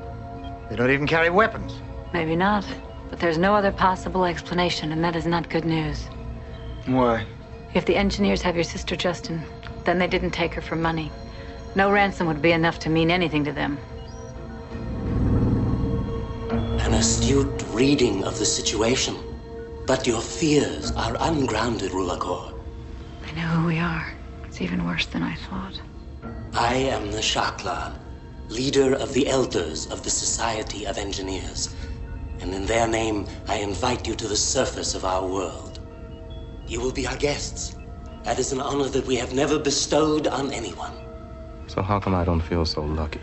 They don't even carry weapons. Maybe not, but there's no other possible explanation, and that is not good news. Why? If the engineers have your sister, Justin, then they didn't take her for money. No ransom would be enough to mean anything to them. An astute reading of the situation. But your fears are ungrounded, Rula Kor. They know who we are. It's even worse than I thought. I am the Shaklan, leader of the elders of the Society of Engineers. And in their name, I invite you to the surface of our world. You will be our guests. That is an honor that we have never bestowed on anyone. So how come I don't feel so lucky?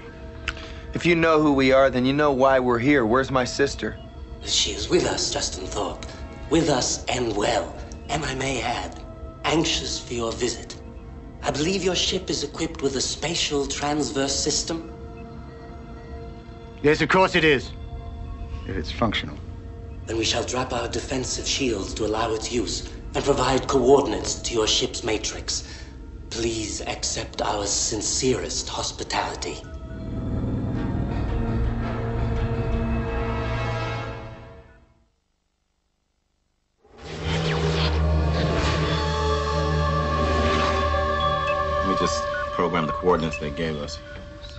If you know who we are, then you know why we're here. Where's my sister? She is with us, Justin Thorpe. With us and well. And I may add, anxious for your visit. I believe your ship is equipped with a spatial transverse system. Yes, of course it is. If it's functional. Then we shall drop our defensive shields to allow its use and provide coordinates to your ship's matrix. Please accept our sincerest hospitality. Coordinates they gave us.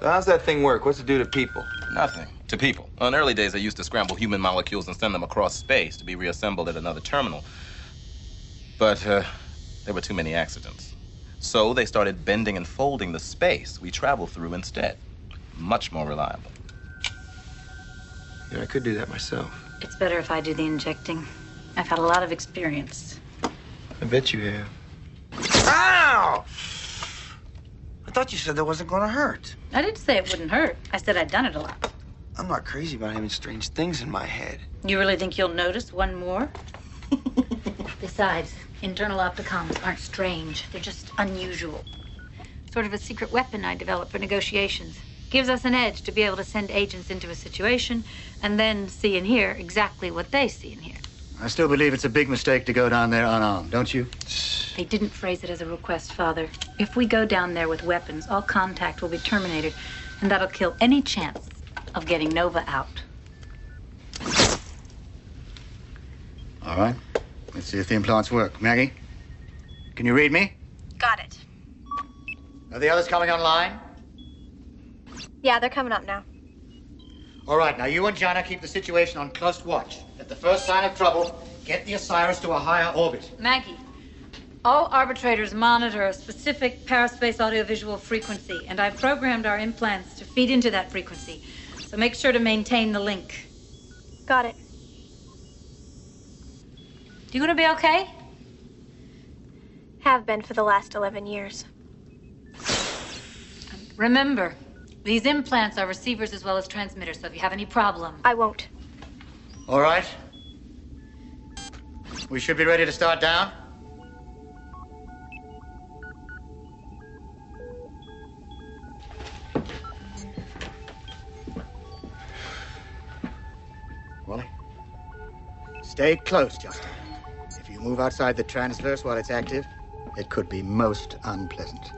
So how's that thing work? What's it do to people? Nothing. To people. Well, in early days, they used to scramble human molecules and send them across space to be reassembled at another terminal. But uh, there were too many accidents. So they started bending and folding the space we travel through instead. Much more reliable. Yeah, I could do that myself. It's better if I do the injecting. I've had a lot of experience. I bet you have. Ow! I thought you said that wasn't gonna hurt. I didn't say it wouldn't hurt. I said I'd done it a lot. I'm not crazy about having strange things in my head. You really think you'll notice one more? Besides, internal opticoms aren't strange. They're just unusual. Sort of a secret weapon I developed for negotiations. Gives us an edge to be able to send agents into a situation and then see and hear exactly what they see and hear. I still believe it's a big mistake to go down there unarmed, don't you? They didn't phrase it as a request, Father. If we go down there with weapons, all contact will be terminated, and that'll kill any chance of getting Nova out. All right. Let's see if the implants work. Maggie, can you read me? Got it. Are the others coming online? Yeah, they're coming up now. All right, now you and Jana keep the situation on close watch. At the first sign of trouble, get the Osiris to a higher orbit. Maggie, all arbitrators monitor a specific paraspace audiovisual frequency, and I've programmed our implants to feed into that frequency. So make sure to maintain the link. Got it. Do you gonna be okay? Have been for the last 11 years. Remember, these implants are receivers as well as transmitters, so if you have any problem. I won't. All right. We should be ready to start down. Wally? Stay close, Justin. If you move outside the transverse while it's active, it could be most unpleasant.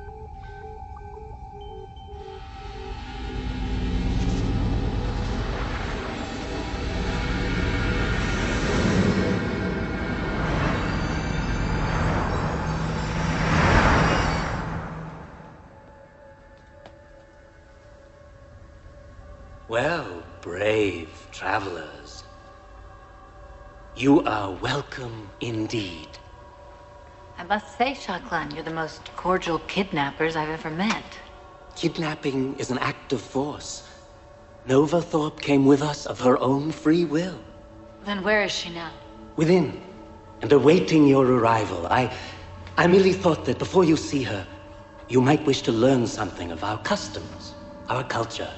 You are welcome indeed. I must say, Shaklan, you're the most cordial kidnappers I've ever met. Kidnapping is an act of force. Nova Thorpe came with us of her own free will. Then where is she now? Within, and awaiting your arrival. I. I merely thought that before you see her, you might wish to learn something of our customs, our culture,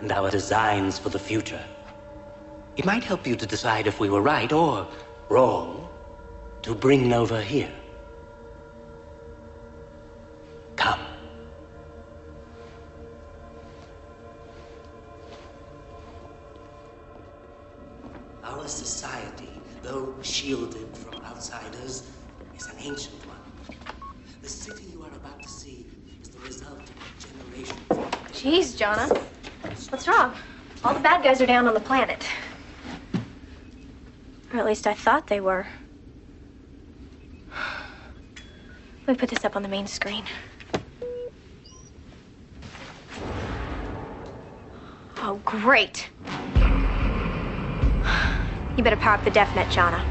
and our designs for the future. It might help you to decide if we were right or wrong to bring Nova here. Come. Our society, though shielded from outsiders, is an ancient one. The city you are about to see is the result of generations. Jeez, Jana. What's wrong? All the bad guys are down on the planet. Or at least I thought they were. Let me put this up on the main screen. Oh, great. You better power up the DefNet, Jana.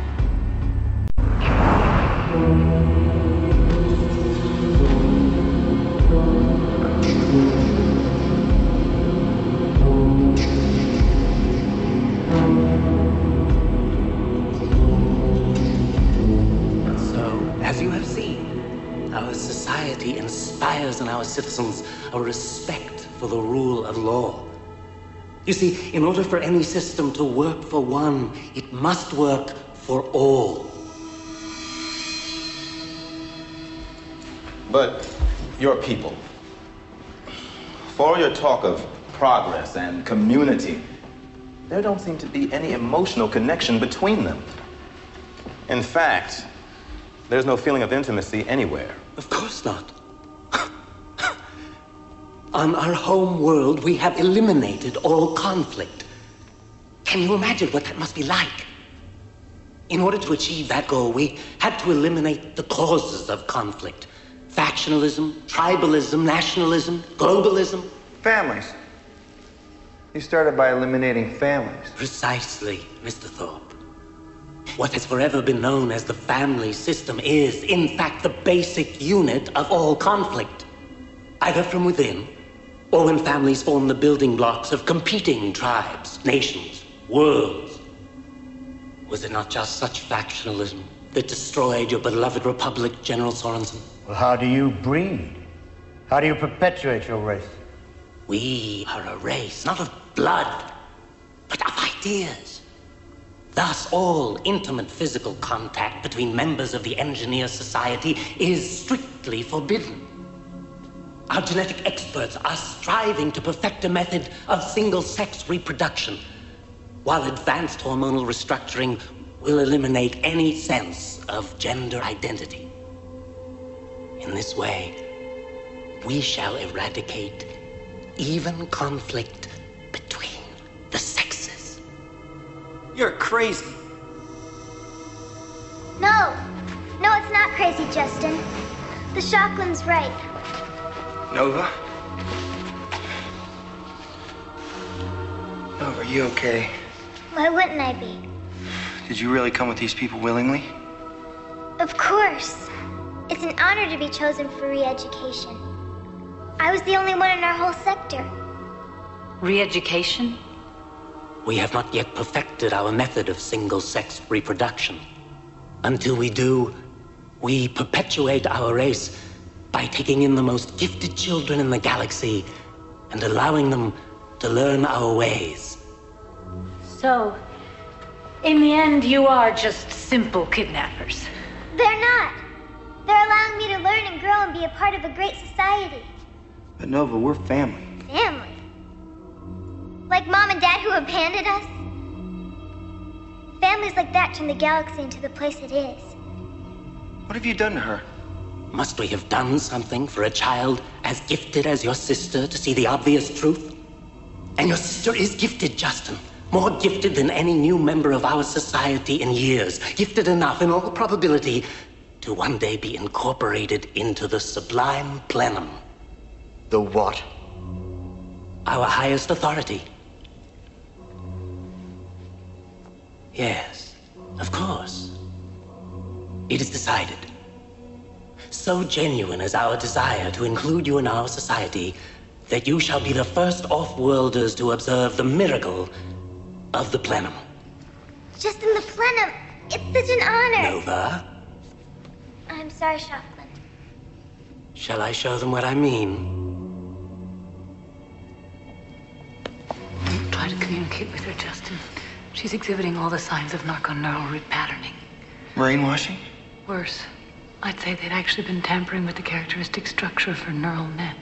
Our society inspires in our citizens a respect for the rule of law. You see, in order for any system to work for one, it must work for all. But your people, for all your talk of progress and community, there don't seem to be any emotional connection between them. In fact, there's no feeling of intimacy anywhere. Of course not. On our home world, we have eliminated all conflict. Can you imagine what that must be like? In order to achieve that goal, we had to eliminate the causes of conflict factionalism, tribalism, nationalism, globalism. Families. You started by eliminating families. Precisely, Mr. Thorpe. What has forever been known as the family system is, in fact, the basic unit of all conflict, either from within or when families form the building blocks of competing tribes, nations, worlds. Was it not just such factionalism that destroyed your beloved republic, General Sorensen? Well, how do you breed? How do you perpetuate your race? We are a race, not of blood, but of ideas. Thus, all intimate physical contact between members of the Engineer Society is strictly forbidden. Our genetic experts are striving to perfect a method of single sex reproduction, while advanced hormonal restructuring will eliminate any sense of gender identity. In this way, we shall eradicate even conflict between the sexes. You're crazy. No. No, it's not crazy, Justin. The Shockland's right. Nova? Nova, are you okay? Why wouldn't I be? Did you really come with these people willingly? Of course. It's an honor to be chosen for re education. I was the only one in our whole sector. Re education? We have not yet perfected our method of single sex reproduction. Until we do, we perpetuate our race by taking in the most gifted children in the galaxy and allowing them to learn our ways. So, in the end, you are just simple kidnappers. They're not. They're allowing me to learn and grow and be a part of a great society. But Nova, we're family. Family. Like mom and dad who abandoned us. Families like that turn the galaxy into the place it is. What have you done to her? Must we have done something for a child as gifted as your sister to see the obvious truth? And your sister is gifted, Justin. More gifted than any new member of our society in years. Gifted enough, in all probability, to one day be incorporated into the sublime plenum. The what? Our highest authority. Yes, of course. It is decided. So genuine is our desire to include you in our society that you shall be the first off-worlders to observe the miracle of the plenum. Just in the plenum. It's such an honor. Nova, I'm sorry, Shockland. shall I show them what I mean? Try to communicate with her, Justin. She's exhibiting all the signs of narconeural repatterning. Brainwashing? Worse, I'd say they'd actually been tampering with the characteristic structure of her neural net.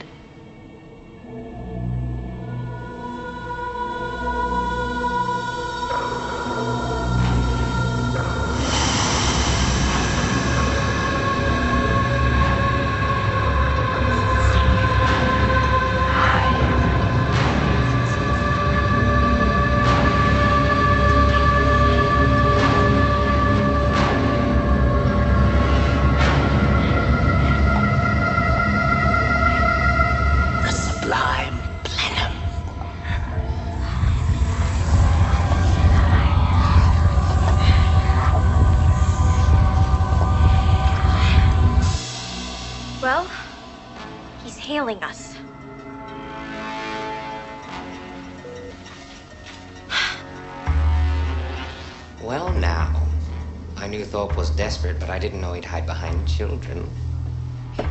Was desperate, but I didn't know he'd hide behind children.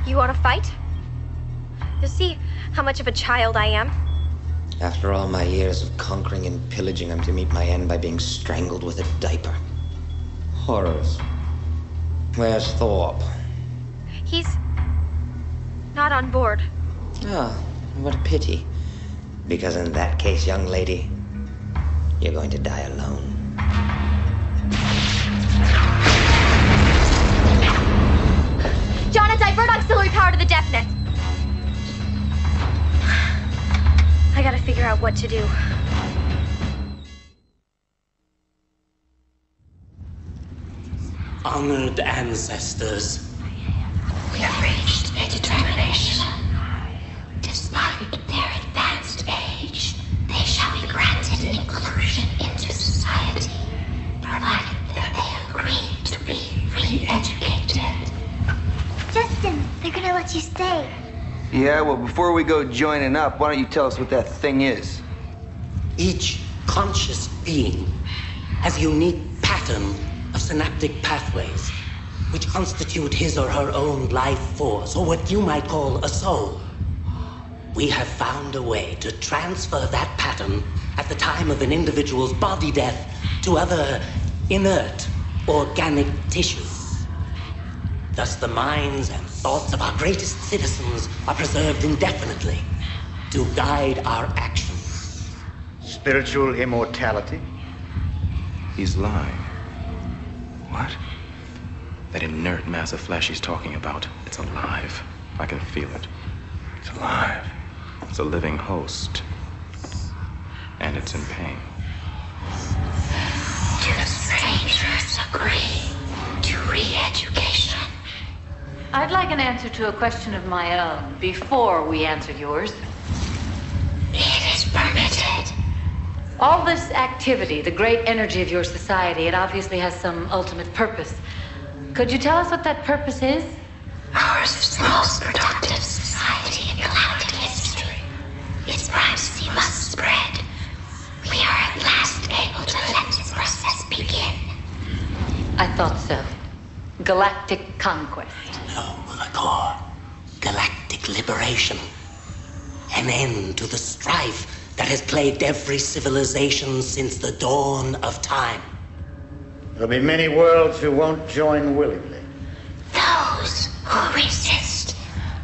You want to fight? You'll see how much of a child I am. After all my years of conquering and pillaging, I'm to meet my end by being strangled with a diaper. Horrors. Where's Thorpe? He's not on board. Ah, what a pity. Because in that case, young lady, you're going to die alone. Jana, divert auxiliary power to the DefNet. I gotta figure out what to do. Honored ancestors. We have reached a determination. Despite their be re-educated. Justin, they're gonna let you stay. Yeah, well, before we go joining up, why don't you tell us what that thing is? Each conscious being has a unique pattern of synaptic pathways, which constitute his or her own life force, or what you might call a soul. We have found a way to transfer that pattern at the time of an individual's body death to other inert organic tissues. Thus, the minds and thoughts of our greatest citizens are preserved indefinitely to guide our actions. Spiritual immortality? He's lying. What? That inert mass of flesh he's talking about, it's alive. I can feel it. It's alive. It's a living host. And it's in pain. Do strangers agree to re-education? I'd like an answer to a question of my own before we answer yours. It is permitted. All this activity, the great energy of your society, it obviously has some ultimate purpose. Could you tell us what that purpose is? Ours is the most productive society in galactic history. Its privacy must spread. We are at last able to let this process begin. I thought so. Galactic conquest. No, Lakor. Galactic liberation. An end to the strife that has plagued every civilization since the dawn of time. There'll be many worlds who won't join willingly. Those who resist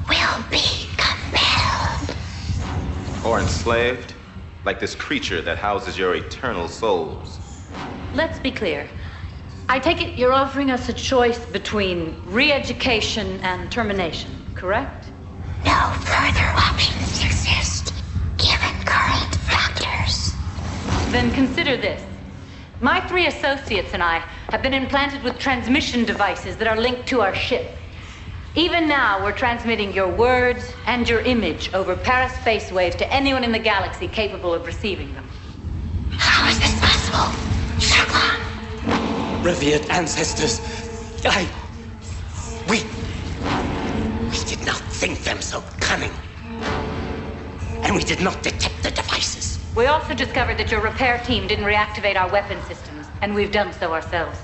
will be compelled. Or enslaved, like this creature that houses your eternal souls. Let's be clear. I take it you're offering us a choice between re education and termination, correct? No further options exist, given current factors. Then consider this. My three associates and I have been implanted with transmission devices that are linked to our ship. Even now, we're transmitting your words and your image over paraspace waves to anyone in the galaxy capable of receiving them. How is this possible? Shaklan, Revered ancestors, I. We. We did not think them so cunning. And we did not detect the devices. We also discovered that your repair team didn't reactivate our weapon systems, and we've done so ourselves.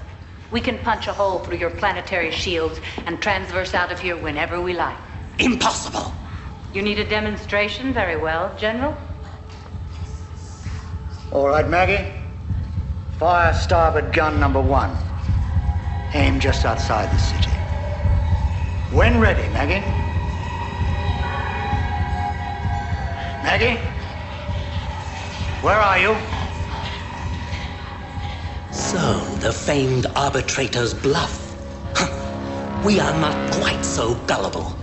We can punch a hole through your planetary shields and transverse out of here whenever we like. Impossible! You need a demonstration? Very well, General. All right, Maggie. Fire starboard gun number one. Aim just outside the city. When ready, Maggie. Maggie? Where are you? So, the famed arbitrator's bluff. Huh. We are not quite so gullible.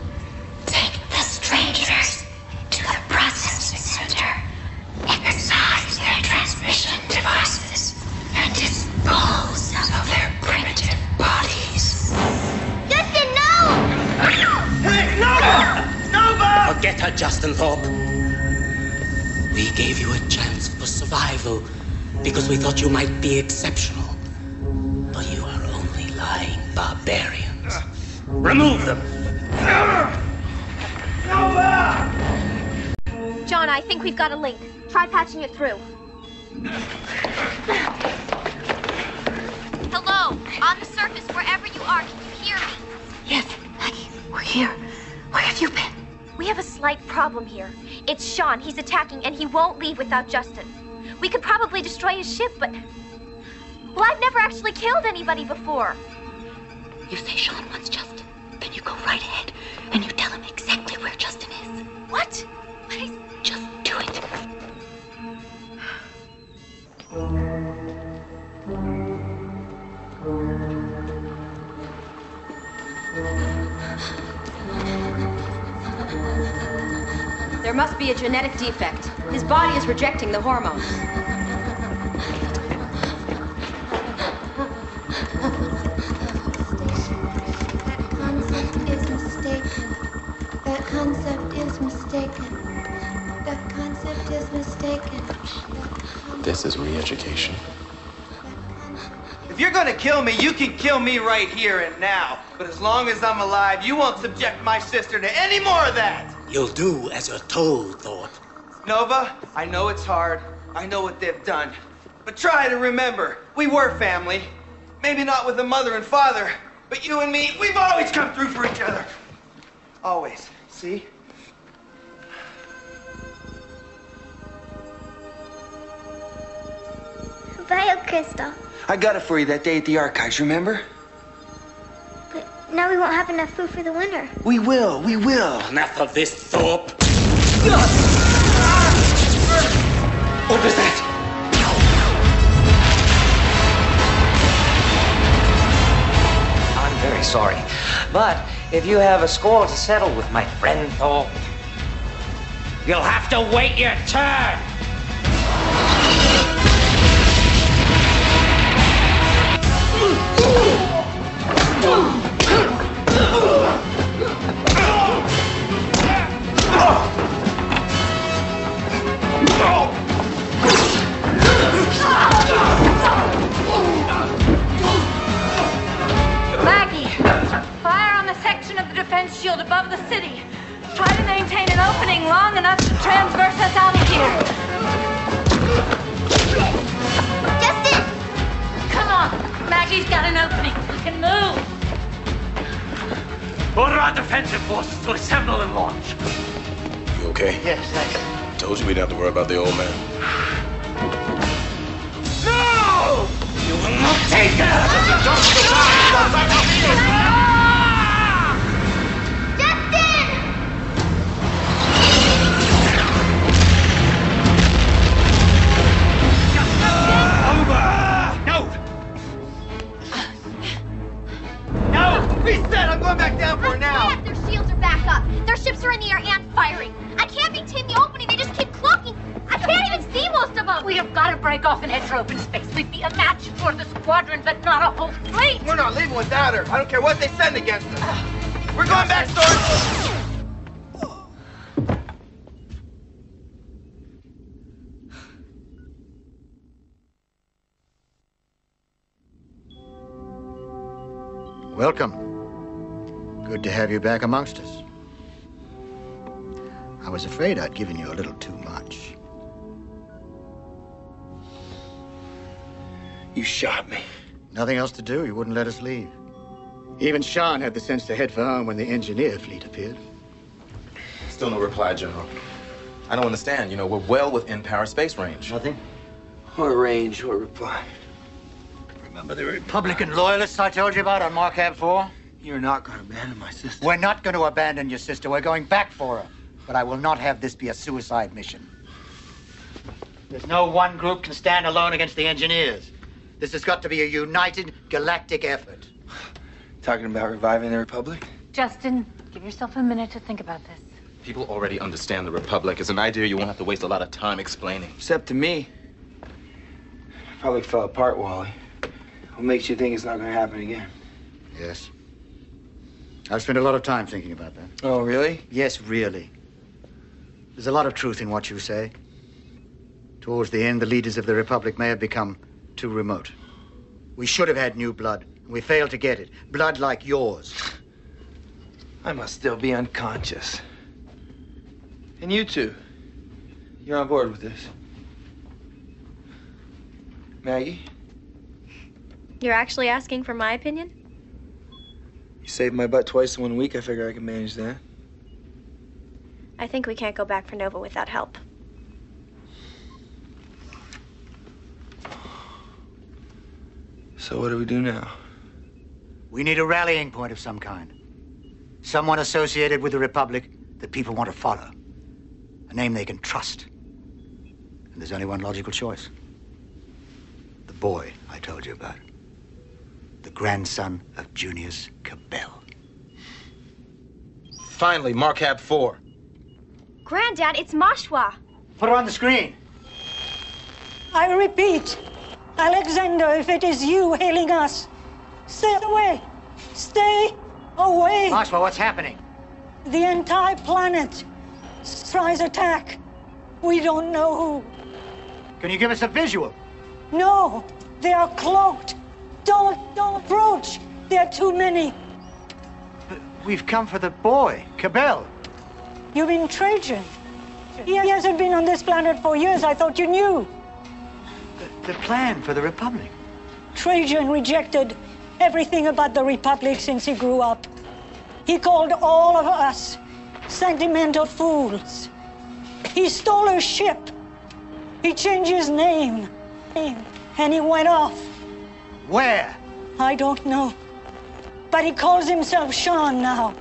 Thorpe. We gave you a chance for survival because we thought you might be exceptional. But you are only lying barbarians. Remove them! John, I think we've got a link. Try patching it through. Slight problem here. It's Sean. He's attacking, and he won't leave without Justin. We could probably destroy his ship, but. Well, I've never actually killed anybody before. You say Sean wants Justin. Then you go right ahead and you tell him exactly where Justin is. What? There must be a genetic defect. His body is rejecting the hormones. concept is mistaken. That concept is mistaken. That concept is mistaken. This is re education. If you're gonna kill me, you can kill me right here and now. But as long as I'm alive, you won't subject my sister to any more of that. You'll do as you're told, Thorpe. Nova, I know it's hard. I know what they've done. But try to remember, we were family. Maybe not with the mother and father, but you and me, we've always come through for each other. Always. See? Bio crystal. I got it for you that day at the archives, remember? But now we won't have enough food for the winter. We will, we will. Enough of this, Thorpe. What was that? I'm very sorry. But if you have a score to settle with my friend Thorpe, you'll have to wait your turn. Maggie, fire on the section of the defense shield above the city. Try to maintain an opening long enough to transverse us out of here. Justin! Come on, Maggie's got an opening. We can move. Order our defensive forces to assemble and launch. You okay? Yes, thanks. Told you we didn't have to worry about the old man. No! You will not take No! Have got to break off and head for open space. We'd be a match for the squadron, but not a whole fleet. We're not leaving without her. I don't care what they send against us. We're going back, Sword! Welcome. Good to have you back amongst us. I was afraid I'd given you a little too much. You shot me. Nothing else to do. You wouldn't let us leave. Even Sean had the sense to head for home when the engineer fleet appeared. Still no reply, General. I don't understand. You know, we're well within paraspace range. Nothing? What range, what reply? Remember the Republican loyalists I told you about on Markab 4? You're not going to abandon my sister. We're not going to abandon your sister. We're going back for her. But I will not have this be a suicide mission. There's no one group can stand alone against the engineers. This has got to be a united galactic effort. Talking about reviving the Republic? Justin, give yourself a minute to think about this. People already understand the Republic. It's an idea you won't have to waste a lot of time explaining. Except to me. Republic fell apart, Wally. What makes you think it's not going to happen again? Yes. I've spent a lot of time thinking about that. Oh, really? Yes, really. There's a lot of truth in what you say. Towards the end, the leaders of the Republic may have become too remote. We should have had new blood. We failed to get it. Blood like yours. I must still be unconscious. And you too. You're on board with this. Maggie, You're actually asking for my opinion? you saved my butt twice in one week. I figure I can manage that. I think we can't go back for Nova without help. So what do we do now? We need a rallying point of some kind. Someone associated with the Republic that people want to follow. A name they can trust. And there's only one logical choice. The boy I told you about. The grandson of Junius Cabell. Finally, Markab 4. Granddad, it's Mashwa. Put her on the screen. I repeat, Alexander, if it is you hailing us, stay away. Stay away. Mashwa, what's happening? The entire planet tries attack. We don't know who. Can you give us a visual? No, they are cloaked. Don't, don't approach. There are too many. We've come for the boy, Cabell. You mean Trajan? He hasn't been on this planet for years. I thought you knew. The plan for the Republic. Trajan rejected everything about the Republic since he grew up. He called all of us sentimental fools. He stole a ship. He changed his name. And he went off. Where? I don't know. But he calls himself Sean now.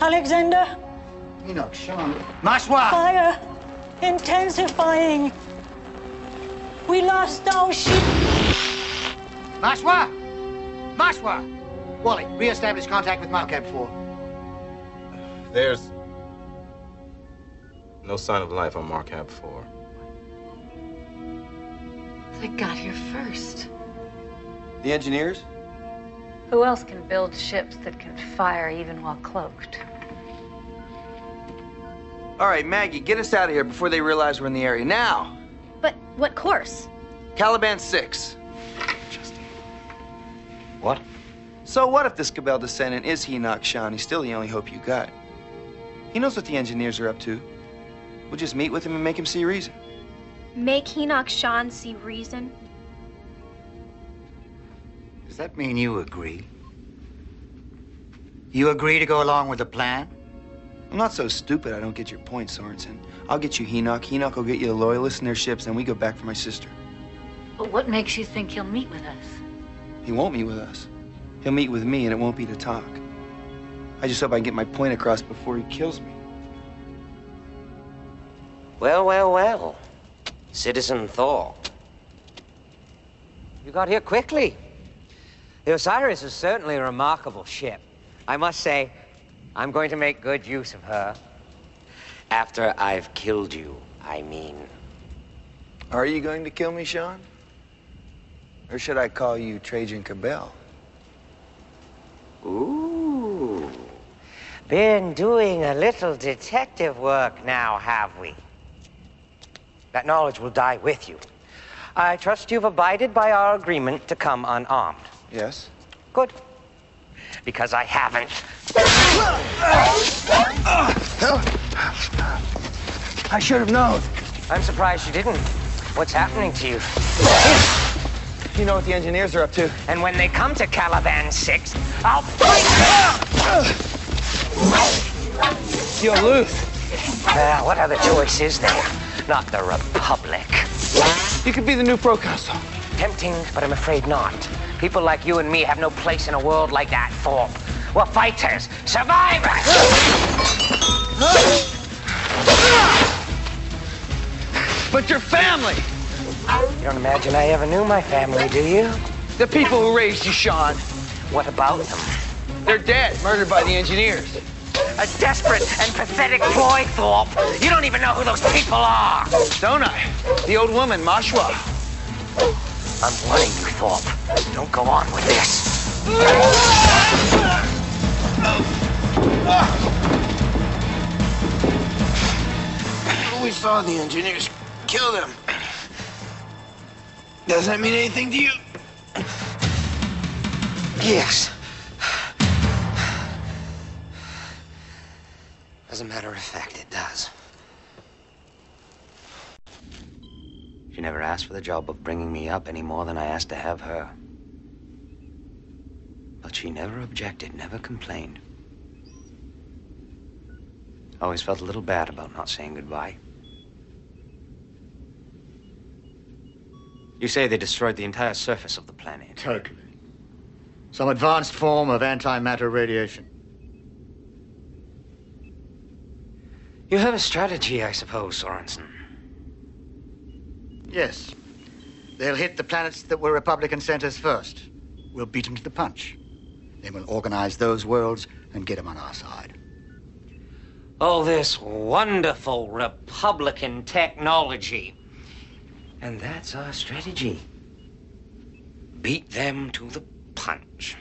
Alexander? Enoch, Sean. Maswa! Fire intensifying. We lost our ship. Maswa! Maswa! Wally, re-establish contact with Markab 4. There's no sign of life on Markab 4. They got here first. The engineers? Who else can build ships that can fire even while cloaked? All right, Maggie, get us out of here before they realize we're in the area. Now! But what course? Caliban 6. Justin. What? So what if this Cabell descendant is Enoch Sean? He's still the only hope you got. He knows what the engineers are up to. We'll just meet with him and make him see reason. Make Enoch Sean see reason? Does that mean you agree? You agree to go along with the plan? I'm not so stupid I don't get your point, Sorensen. I'll get you Enoch. Enoch will get you the loyalists and their ships, and we go back for my sister. But what makes you think he'll meet with us? He won't meet with us. He'll meet with me, and it won't be to talk. I just hope I can get my point across before he kills me. Well, well, well. Citizen Thorpe. You got here quickly. The Osiris is certainly a remarkable ship. I must say, I'm going to make good use of her. After I've killed you, I mean. Are you going to kill me, Sean? Or should I call you Trajan Cabell? Ooh. Been doing a little detective work now, have we? That knowledge will die with you. I trust you've abided by our agreement to come unarmed. Yes. Good. Because I haven't. I should have known. I'm surprised you didn't. What's happening to you? You know what the engineers are up to. And when they come to Caliban 6, I'll break You'll lose. Well, what other choice is there? Not the Republic. You could be the new proconsul. Tempting, but I'm afraid not. People like you and me have no place in a world like that, Thorpe. We're fighters, survivors! But your family! You don't imagine I ever knew my family, do you? The people who raised you, Sean. What about them? They're dead, murdered by the engineers. A desperate and pathetic boy, Thorpe. You don't even know who those people are. Don't I? The old woman, Mashwa. I'm warning you, Thorpe. Don't go on with this. We saw the engineers kill them. Does that mean anything to you? Yes. As a matter of fact, it does. She never asked for the job of bringing me up any more than I asked to have her. But she never objected, never complained. Always felt a little bad about not saying goodbye. You say they destroyed the entire surface of the planet. Totally. Some advanced form of antimatter radiation. You have a strategy, I suppose, Sorensen. Yes. They'll hit the planets that were Republican centers first. We'll beat them to the punch. Then we'll organize those worlds and get them on our side. All this wonderful Republican technology. And that's our strategy. Beat them to the punch.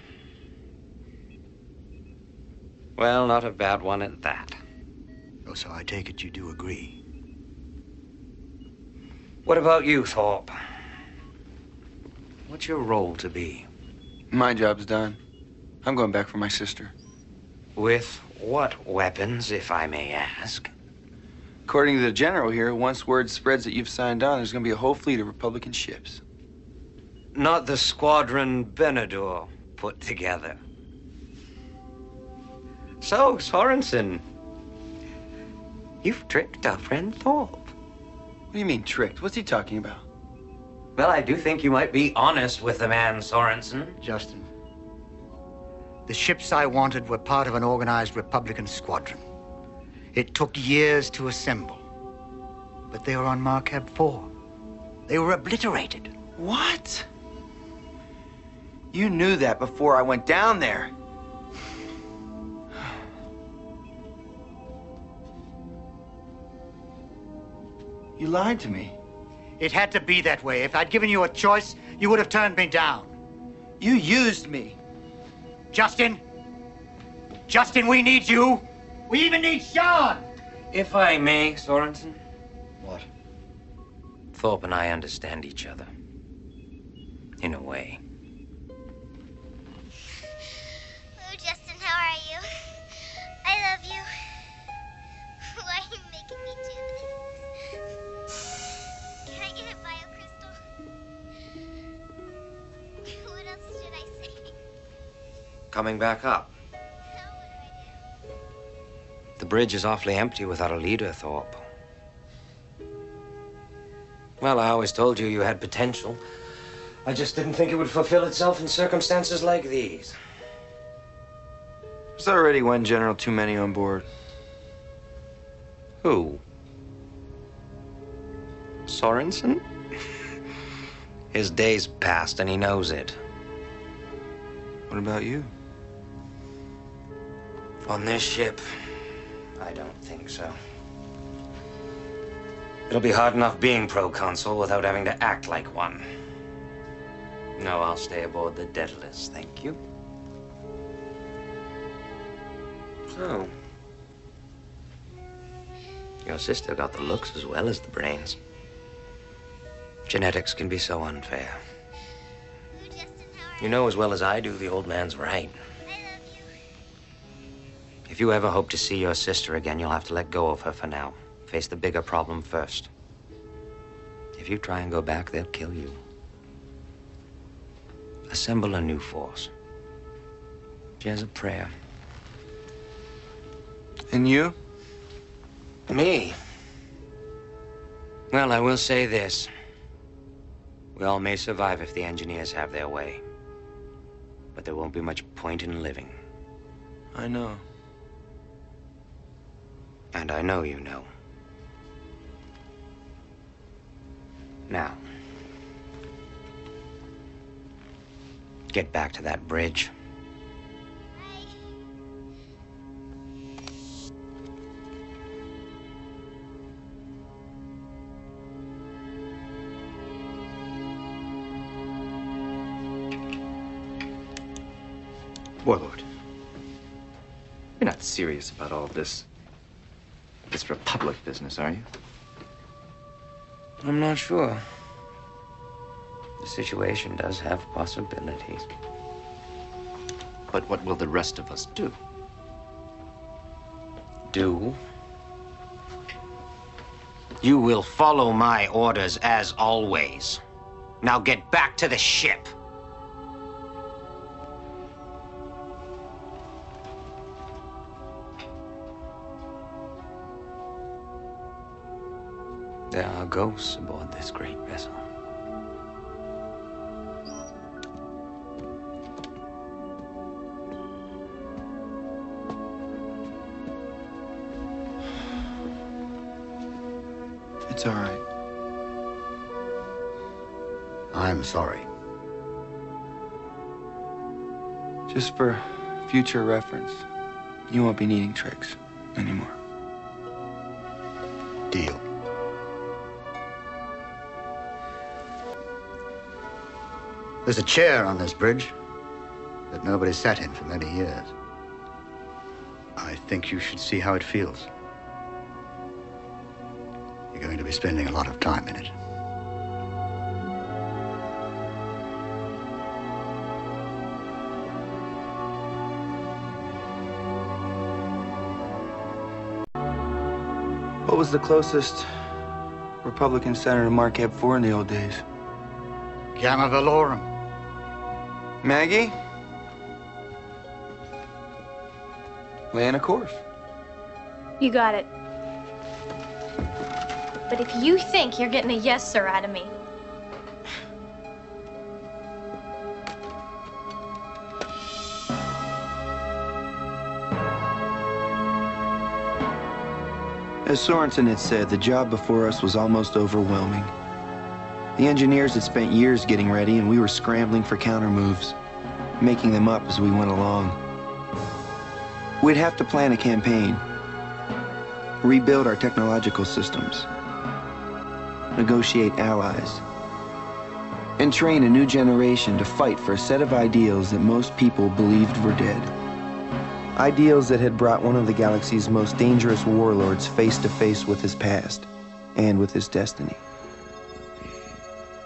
Well, not a bad one at that. Oh, so I take it you do agree. What about you, Thorpe? What's your role to be? My job's done. I'm going back for my sister. With What weapons, if I may ask? According to the general here, once word spreads that you've signed on, there's going to be a whole fleet of Republican ships. Not the Squadron Benador put together. So, Sorensen, you've tricked our friend Thorpe. What do you mean, tricked? What's he talking about? Well, I do think you might be honest with the man, Sorensen. Justin, the ships I wanted were part of an organized Republican squadron. It took years to assemble, but they were on Markab 4. They were obliterated. What? You knew that before I went down there. You lied to me. It had to be that way. If I'd given you a choice, you would have turned me down. You used me. Justin! Justin, we need you! We even need Sean! If I may, Sorensen. What? Thorpe and I understand each other. In a way. Coming back up. The bridge is awfully empty without a leader, Thorpe. Well, I always told you you had potential. I just didn't think it would fulfill itself in circumstances like these. There's already one general too many on board. Who? Sorensen? His day's passed and he knows it. What about you? On this ship, I don't think so. It'll be hard enough being proconsul without having to act like one. No, I'll stay aboard the Daedalus, thank you. So, your sister got the looks as well as the brains. Genetics can be so unfair. You know as well as I do the old man's right. If you ever hope to see your sister again, you'll have to let go of her for now. Face the bigger problem first. If you try and go back, they'll kill you. Assemble a new force. She has a prayer. And you? Me? Well, I will say this. We all may survive if the engineers have their way. But there won't be much point in living. I know. And I know you know. Now, get back to that bridge. Warlord, you're not serious about all this. This Republic business, are you? I'm not sure. The situation does have possibilities. But what will the rest of us do? Do? You will follow my orders as always. Now get back to the ship. Ghosts aboard this great vessel. It's all right. I'm sorry. Just for future reference, you won't be needing tricks anymore. Deal. There's a chair on this bridge that nobody sat in for many years. I think you should see how it feels. You're going to be spending a lot of time in it. What was the closest Republican senator to Mark 4 in the old days? Gamma Velorum. Maggie? Laying a course. You got it. But if you think you're getting a yes sir out of me, As Sorensen had said, the job before us was almost overwhelming. The engineers had spent years getting ready, and we were scrambling for counter moves, making them up as we went along. We'd have to plan a campaign, rebuild our technological systems, negotiate allies, and train a new generation to fight for a set of ideals that most people believed were dead. Ideals that had brought one of the galaxy's most dangerous warlords face to face with his past and with his destiny.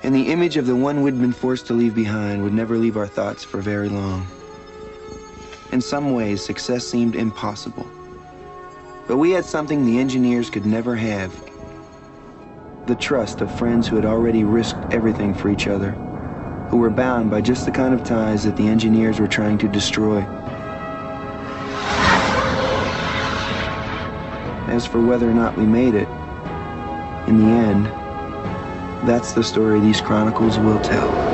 And the image of the one we'd been forced to leave behind would never leave our thoughts for very long. In some ways, success seemed impossible. But we had something the engineers could never have. The trust of friends who had already risked everything for each other, who were bound by just the kind of ties that the engineers were trying to destroy. As for whether or not we made it, in the end, that's the story these chronicles will tell.